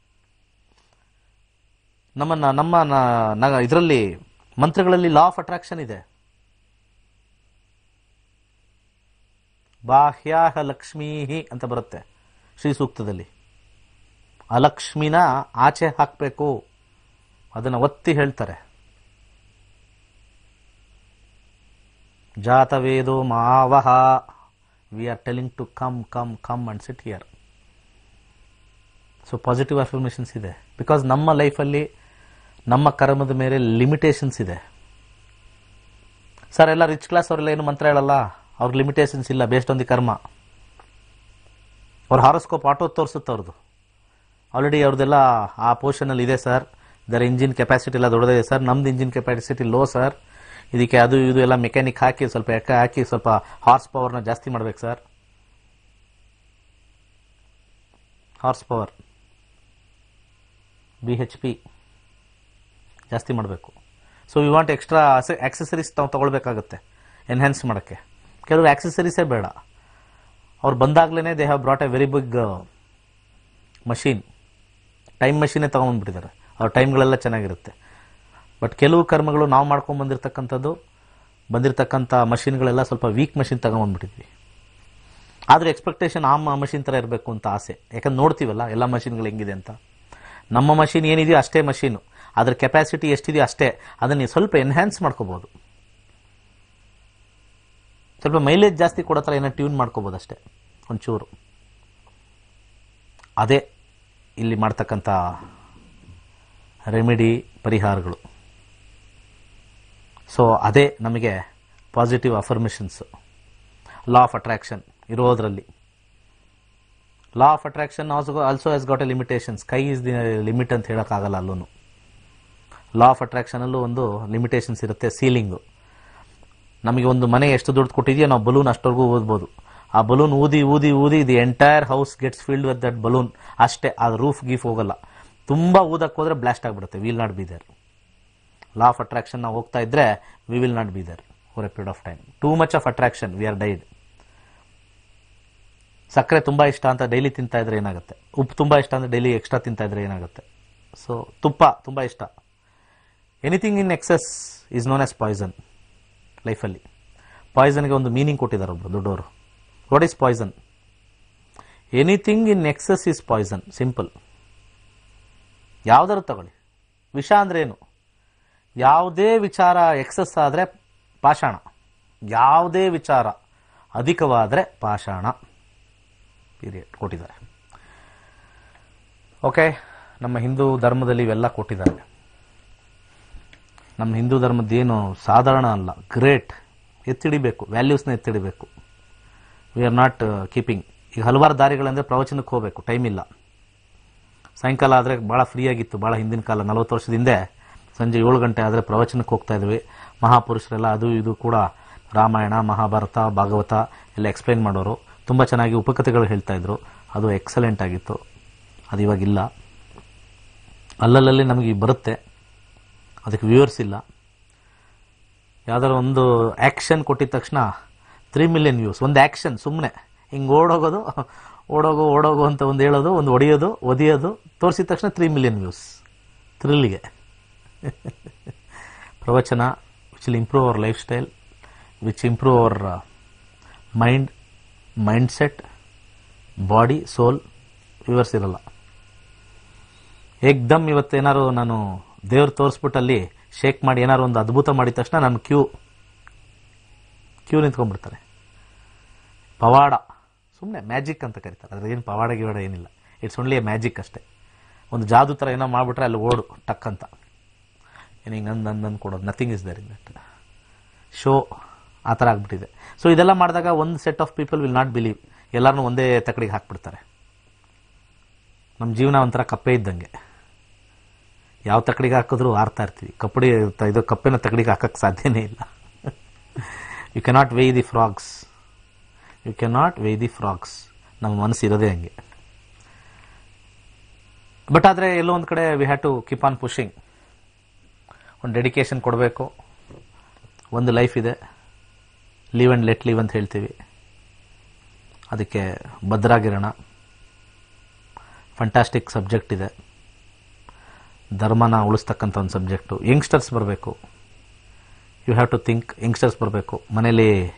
ನಮ್ಮನ್ನ, ನಮ್ಮ ಇದರಲ್ಲಿ, ಮಂತ್ರಗಳಲ್ಲಿ ಲಾ ಆಫ್ ಅಟ್ರಾಕ್ಷನ್ ಇದೆ. ಬಾಹ್ಯಾಹ ಲಕ್ಷ್ಮೀ ಅಂತ ಬರುತ್ತೆ ಶ್ರೀ ಸೂಕ್ತದಲ್ಲಿ. ಅಲಕ್ಷ್ಮಿನ ಆಚೆ ಹಾಕಬೇಕು. ಅದನ್ನು ಒತ್ತಿ ಹೇಳ್ತಾರೆ. ಜಾತವೇದೋ ಮಾವಹ. We are telling to come come come and sit here so positive affirmations ಇದೆ. ಬಿಕಾಸ್ ನಮ್ಮ ಲೈಫಲ್ಲಿ ನಮ್ಮ ಕರ್ಮದ ಮೇಲೆ ಲಿಮಿಟೇಷನ್ಸ್ ಇದೆ. ಸರ್ ಎಲ್ಲ ರಿಚ್ ಕ್ಲಾಸ್ ಅವರೆಲ್ಲ ಏನು ಮಂತ್ರ ಹೇಳಲ್ಲ? ಅವ್ರಿಗೆ ಲಿಮಿಟೇಷನ್ಸ್ ಇಲ್ಲ ಬೇಸ್ಡ್ ಆನ್ ದಿ ಕರ್ಮ ಅವ್ರ ಹಾರೋಸ್ಕೋಪ್ ಆಟೋ ತೋರಿಸುತ್ತೆ ಅವ್ರದ್ದು ಆಲ್ರೆಡಿ ಅವ್ರದ್ದೆಲ್ಲ ಆ ಪೋರ್ಷನಲ್ಲಿ ಇದೆ ಸರ್ ಇದರ ಇಂಜಿನ್ ಕೆಪಾಸಿಟಿ ಎಲ್ಲ ದೊಡ್ಡದಿದೆ ಸರ್ ನಮ್ದು ಇಂಜಿನ್ ಕೆಪಾಸಿಟಿ ಲೋ ಸರ್ ಇದಕ್ಕೆ ಅದು ಇದು ಎಲ್ಲ ಮೆಕ್ಯಾನಿಕ್ ಹಾಕಿ ಸ್ವಲ್ಪ ಎಕ್ಕ ಹಾಕಿ ಸ್ವಲ್ಪ ಹಾರ್ಸ್ ಪವರ್ನ ಜಾಸ್ತಿ ಮಾಡ್ಬೇಕು sir horse power B H P ಜಾಸ್ತಿ ಮಾಡಬೇಕು. So we want extra accessories ನಾವು ತೊಗೊಳ್ಬೇಕಾಗುತ್ತೆ. ಎನ್ಹ್ಯಾನ್ಸ್ ಮಾಡೋಕ್ಕೆ. ಕೆಲವರು ಆಕ್ಸೆಸರೀಸೇ ಬೇಡ. ಅವ್ರು ಬಂದಾಗಲೇ they have brought a very big machine time ಮಷೀನೇ ತೊಗೊಂಡ್ಬಿಟ್ಟಿದ್ದಾರೆ ಅವ್ರ ಟೈಮ್ಗಳೆಲ್ಲ ಚೆನ್ನಾಗಿರುತ್ತೆ. ಬಟ್ ಕೆಲವು ಕರ್ಮಗಳು ನಾವು ಮಾಡ್ಕೊಂಡು ಬಂದಿರತಕ್ಕಂಥದ್ದು, ಬಂದಿರತಕ್ಕಂಥ ಮಷಿನ್ಗಳೆಲ್ಲ ಸ್ವಲ್ಪ ವೀಕ್ ಮಷೀನ್ ತಗೊಂಡ್ಬಂದ್ಬಿಟ್ಟಿದ್ವಿ ಆದರೆ ಎಕ್ಸ್ಪೆಕ್ಟೇಷನ್ ಆ ಮಷೀನ್ ಥರ ಇರಬೇಕು ಅಂತ ಆಸೆ. ಯಾಕಂದ್ರೆ ನೋಡ್ತೀವಲ್ಲ, ಎಲ್ಲ ಮಷೀನ್ಗಳು ಹೆಂಗಿದೆ ಅಂತ. ನಮ್ಮ ಮಷೀನ್ ಏನಿದೆಯೋ ಅಷ್ಟೇ ಮಷೀನು ಅದ್ರ ಕೆಪಾಸಿಟಿ ಎಷ್ಟಿದೆಯೋ ಅಷ್ಟೇ. ಅದನ್ನು ಸ್ವಲ್ಪ ಎನ್ಹ್ಯಾನ್ಸ್ ಮಾಡ್ಕೋಬೋದು. ಸ್ವಲ್ಪ ಮೈಲೇಜ್ ಜಾಸ್ತಿ ಕೊಡೋ ಥರ ಏನೋ ಟ್ಯೂನ್ ಮಾಡ್ಕೋಬೋದು ಅಷ್ಟೇ ಒಂಚೂರು. ಅದೇ ಇಲ್ಲಿ ಮಾಡ್ತಕ್ಕಂಥ ರೆಮಿಡಿ ಪರಿಹಾರಗಳು. ಸೊ ಅದೇ ನಮಗೆ positive affirmations law of attraction ಇರೋದರಲ್ಲಿ. Law of attraction also also has got a limitations sky is the limit ಅಂತ ಹೇಳೋಕ್ಕಾಗಲ್ಲ ಅಲ್ಲೂ ಲಾ ಆಫ್ ಅಟ್ರಾಕ್ಷನಲ್ಲೂ ಒಂದು ಲಿಮಿಟೇಷನ್ಸ್ ಇರುತ್ತೆ ಸೀಲಿಂಗು ನಮಗೆ ಒಂದು ಮನೆ ಎಷ್ಟು ದುಡ್ಡು ಕೊಟ್ಟಿದೆಯೋ ನಾವು ಬಲೂನ್ ಅಷ್ಟವರೆಗೂ ಓದ್ಬೋದು. ಆ ಬಲೂನ್ ಊದಿ ಊದಿ ಊದಿ the entire house gets filled with that balloon ಅಷ್ಟೇ ಅದು ರೂಫ್ ಗೀಫ್ ಹೋಗಲ್ಲ. ತುಂಬ ಊದಕ್ಕೆ ಹೋದರೆ ಬ್ಲಾಸ್ಟ್ ಆಗಿಬಿಡುತ್ತೆ will not be there law of attraction ನಾವು ಹೋಗ್ತಾ ಇದ್ರೆ we will not be there for a period of time too much of attraction we are died ಸಕ್ಕರೆ ತುಂಬ ಇಷ್ಟ ಅಂತ ಡೈಲಿ ತಿಂತಾ ಇದ್ರೆ ಏನಾಗುತ್ತೆ? ಉಪ್ಪು ತುಂಬ ಇಷ್ಟ ಅಂದರೆ ಡೈಲಿ ಎಕ್ಸ್ಟ್ರಾ ತಿಂತಾ ಇದ್ರೆ ಏನಾಗುತ್ತೆ? ಸೊ ತುಪ್ಪ ತುಂಬ ಇಷ್ಟ. Anything in excess is known as poison ಲೈಫಲ್ಲಿ. ಪಾಯ್ಸನ್ಗೆ ಒಂದು ಮೀನಿಂಗ್ ಕೊಟ್ಟಿದ್ದಾರೆ ಒಬ್ರು, ದೊಡ್ಡವರು. What is poison anything in excess is poison simple ಯಾವ್ದಾರು ತಗೊಳ್ಳಿ. ವಿಷ ಅಂದ್ರೆ ಏನು? ಯಾವುದೇ ವಿಚಾರ ಎಕ್ಸಸ್ ಆದರೆ ಪಾಷಾಣ. ಯಾವುದೇ ವಿಚಾರ ಅಧಿಕವಾದರೆ ಪಾಷಾಣ. ಪೀರಿಯಡ್ ಕೊಟ್ಟಿದ್ದಾರೆ. ಓಕೆ ನಮ್ಮ ಹಿಂದೂ ಧರ್ಮದಲ್ಲಿ ಇವೆಲ್ಲ ಕೊಟ್ಟಿದ್ದಾರೆ. ನಮ್ಮ ಹಿಂದೂ ಧರ್ಮದ್ದೇನು ಸಾಧಾರಣ ಅಲ್ಲ ಗ್ರೇಟ್ ಎತ್ತಿಡಿಬೇಕು ವ್ಯಾಲ್ಯೂಸ್ನ ಎತ್ತಿಡಿಬೇಕು. ವಿ ಆರ್ ನಾಟ್ ಕೀಪಿಂಗ್ ಈಗ ಹಲವಾರು ದಾರಿಗಳಂದರೆ ಪ್ರವಚನಕ್ಕೆ ಹೋಗಬೇಕು ಟೈಮ್ ಇಲ್ಲ. ಸಾಯಂಕಾಲ ಆದರೆ ಭಾಳ ಫ್ರೀ ಆಗಿತ್ತು ಭಾಳ ಹಿಂದಿನ ಕಾಲ, ನಲವತ್ತು ವರ್ಷದ ಹಿಂದೆ. ಸಂಜೆ ಏಳು ಗಂಟೆ ಆದರೆ ಪ್ರವಚನಕ್ಕೆ ಹೋಗ್ತಾ ಇದ್ವಿ. ಮಹಾಪುರುಷರೆಲ್ಲ ಅದು ಇದು ಕೂಡ ರಾಮಾಯಣ, ಮಹಾಭಾರತ, ಭಾಗವತ ಎಲ್ಲ ಎಕ್ಸ್ಪ್ಲೈನ್ ಮಾಡೋರು. ತುಂಬ ಚೆನ್ನಾಗಿ ಉಪಕಥೆಗಳು ಹೇಳ್ತಾ ಇದ್ರು. ಅದು ಎಕ್ಸಲೆಂಟ್ ಆಗಿತ್ತು. ಅದು ಇವಾಗಿಲ್ಲ ಅಲ್ಲಲ್ಲಲ್ಲಿ ನಮಗೆ ಬರುತ್ತೆ. ಅದಕ್ಕೆ ವ್ಯೂವರ್ಸ್ ಇಲ್ಲ ಯಾವ್ದಾದ್ರು ಒಂದು ಆ್ಯಕ್ಷನ್ ಕೊಟ್ಟಿದ ತಕ್ಷಣ ತ್ರೀ ಮಿಲಿಯನ್ ವ್ಯೂಸ್, ಒಂದು ಆ್ಯಕ್ಷನ್ ಸುಮ್ಮನೆ ಹಿಂಗೆ ಓಡೋಗೋದು, ಓಡೋಗು ಓಡೋಗು ಅಂತ ಒಂದು ಹೇಳೋದು, ಒಂದು ಒಡೆಯೋದು, ಒದಿಯೋದು, ತೋರಿಸಿದ ತಕ್ಷಣ ತ್ರೀ ಮಿಲಿಯನ್ ವ್ಯೂಸ್. ಥ್ರಿಲ್ಲಿಗೆ. ಪ್ರವಚನ which will improve our lifestyle which improve our mind mindset body soul viewers ಇರಲ್ಲ. ಏಕ್ದಮ್ ಇವತ್ತೇನಾರು ನಾನು ದೇವ್ರು ತೋರಿಸ್ಬಿಟ್ಟಲ್ಲಿ ಶೇಕ್ ಮಾಡಿ ಏನಾರು ಒಂದು ಅದ್ಭುತ ಮಾಡಿದ ತಕ್ಷಣ ನಮ್ಮ ಕ್ಯೂ ಕ್ಯೂ ನಿಂತ್ಕೊಂಡ್ಬಿಡ್ತಾರೆ. ಪವಾಡ ಸುಮ್ಮನೆ ಮ್ಯಾಜಿಕ್ ಅಂತ ಕರೀತಾರೆ. ಅದ್ರ ಏನು ಪವಾಡ ಗಿವಾಡ ಏನಿಲ್ಲ. ಇಟ್ಸ್ ಓನ್ಲಿ ಎ ಮ್ಯಾಜಿಕ್ ಅಷ್ಟೇ. ಒಂದು ಜಾದು ಥರ ಏನೋ ಮಾಡಿಬಿಟ್ರೆ ಅಲ್ಲಿ ಓಡು, ಟಕ್ ಅಂತ. ಏನು ಹಿಂಗೆ ಅಂದು ಅಂದು ಕೊಡೋದು. Nothing is there in that show ಆ ಥರ ಆಗಿಬಿಟ್ಟಿದೆ. ಸೊ ಇದೆಲ್ಲ ಮಾಡಿದಾಗ ಒಂದು set of people will not believe ಎಲ್ಲರನ್ನೂ ಒಂದೇ ತಕಡಿಗೆ ಹಾಕ್ಬಿಡ್ತಾರೆ. ನಮ್ಮ ಜೀವನ ಒಂಥರ ಕಪ್ಪೆ ಇದ್ದಂಗೆ. ಯಾವ ತಕಡಿಗೆ ಹಾಕಿದ್ರು ಆರ್ತಾ ಇರ್ತೀವಿ. ಕಪ್ಪಡಿ, ಇದು ಕಪ್ಪಿನ ತಕಡಿಗೆ ಹಾಕಕ್ಕೆ ಸಾಧ್ಯನೇ ಇಲ್ಲ. You cannot weigh the frogs you cannot weigh the frogs ನಮ್ಮ ಮನಸ್ಸು ಇರೋದೇ ಹಂಗೆ. ಬಟ್ ಆದರೆ ಎಲ್ಲೋ ಒಂದು ಕಡೆ we have to keep on pushing ಒಂದು ಡೆಡಿಕೇಶನ್ ಕೊಡಬೇಕು. ಒಂದು ಲೈಫ್ ಇದೆ. ಲೀವ್ ಆ್ಯಂಡ್ ಲೆಟ್ ಲೀವ್ ಅಂತ ಹೇಳ್ತೀವಿ. ಅದಕ್ಕೆ ಭದ್ರಾಗಿರೋಣ. ಫಂಟಾಸ್ಟಿಕ್ ಸಬ್ಜೆಕ್ಟ್ ಇದೆ. ಧರ್ಮನ ಉಳಿಸ್ತಕ್ಕಂಥ ಒಂದು ಸಬ್ಜೆಕ್ಟು ಯಂಗ್ಸ್ಟರ್ಸ್ ಬರಬೇಕು. You have to think youngsters ಬರಬೇಕು. ಮನೇಲಿ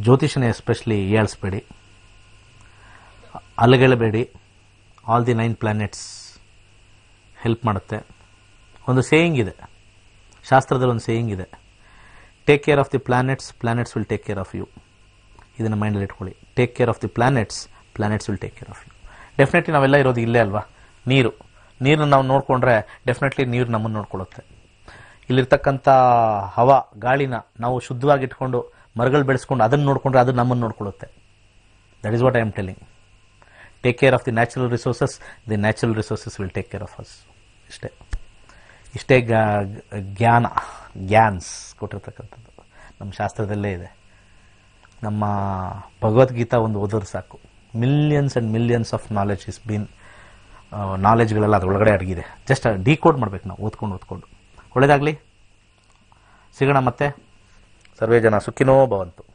ಜ್ಯೋತಿಷನೇ ಎಸ್ಪೆಷಲಿ ಏಳಿಸ್ಬೇಡಿ ಅಲಗೆಳಬೇಡಿ. All the nine planets help ಮಾಡುತ್ತೆ. ಒಂದು ಸೇಯಿಂಗ್ ಇದೆ. ಶಾಸ್ತ್ರದಲ್ಲಿ ಒಂದು ಸೇಯಿಂಗ್ ಇದೆ. Take care of the planets planets will take care of you ಇದನ್ನು ಮೈಂಡಲ್ಲಿ ಇಟ್ಕೊಳ್ಳಿ. Take care of the planets planets will take care of you definitely ನಾವೆಲ್ಲ ಇರೋದು ಇಲ್ಲೇ ಅಲ್ವಾ? ನೀರು. ನೀರನ್ನ ನಾವು ನೋಡಿಕೊಂಡ್ರೆ ಡೆಫಿನೆಟ್ಲಿ ನೀರು ನಮ್ಮನ್ನು ನೋಡ್ಕೊಳ್ಳುತ್ತೆ. ಇಲ್ಲಿರ್ತಕ್ಕಂಥ ಹವಾ, ಗಾಳಿನ ನಾವು ಶುದ್ಧವಾಗಿ ಇಟ್ಕೊಂಡು ಮರಗಳು ಬೆಳೆಸ್ಕೊಂಡು ಅದನ್ನು ನೋಡಿಕೊಂಡ್ರೆ ಅದು ನಮ್ಮನ್ನು ನೋಡ್ಕೊಳ್ಳುತ್ತೆ. That is what I am telling take care of the natural resources the natural resources will take care of us ಇಷ್ಟೇ. ಇಷ್ಟೇ ಜ್ಞಾನ ಗ್ಯಾನ್ಸ್ ಕೊಟ್ಟಿರ್ತಕ್ಕಂಥದ್ದು. ನಮ್ಮ ಶಾಸ್ತ್ರದಲ್ಲೇ ಇದೆ. ನಮ್ಮ ಭಗವದ್ಗೀತಾ ಒಂದು ಓದೋರು ಸಾಕು. Millions and millions of knowledge is been ನಾಲೆಜ್ಗಳೆಲ್ಲ ಅದರೊಳಗಡೆ ಅಡಗಿದೆ. ಜಸ್ಟ್ ಡಿಕೋಡ್ ಮಾಡ್ಬೇಕು ನಾವು, ಓದ್ಕೊಂಡು ಓದ್ಕೊಂಡು. ಒಳ್ಳೆಯದಾಗಲಿ ಸಿಗೋಣ ಮತ್ತೆ. ಸರ್ವೇ ಜನ ಸುಖಿನೋ ಭವಂತು.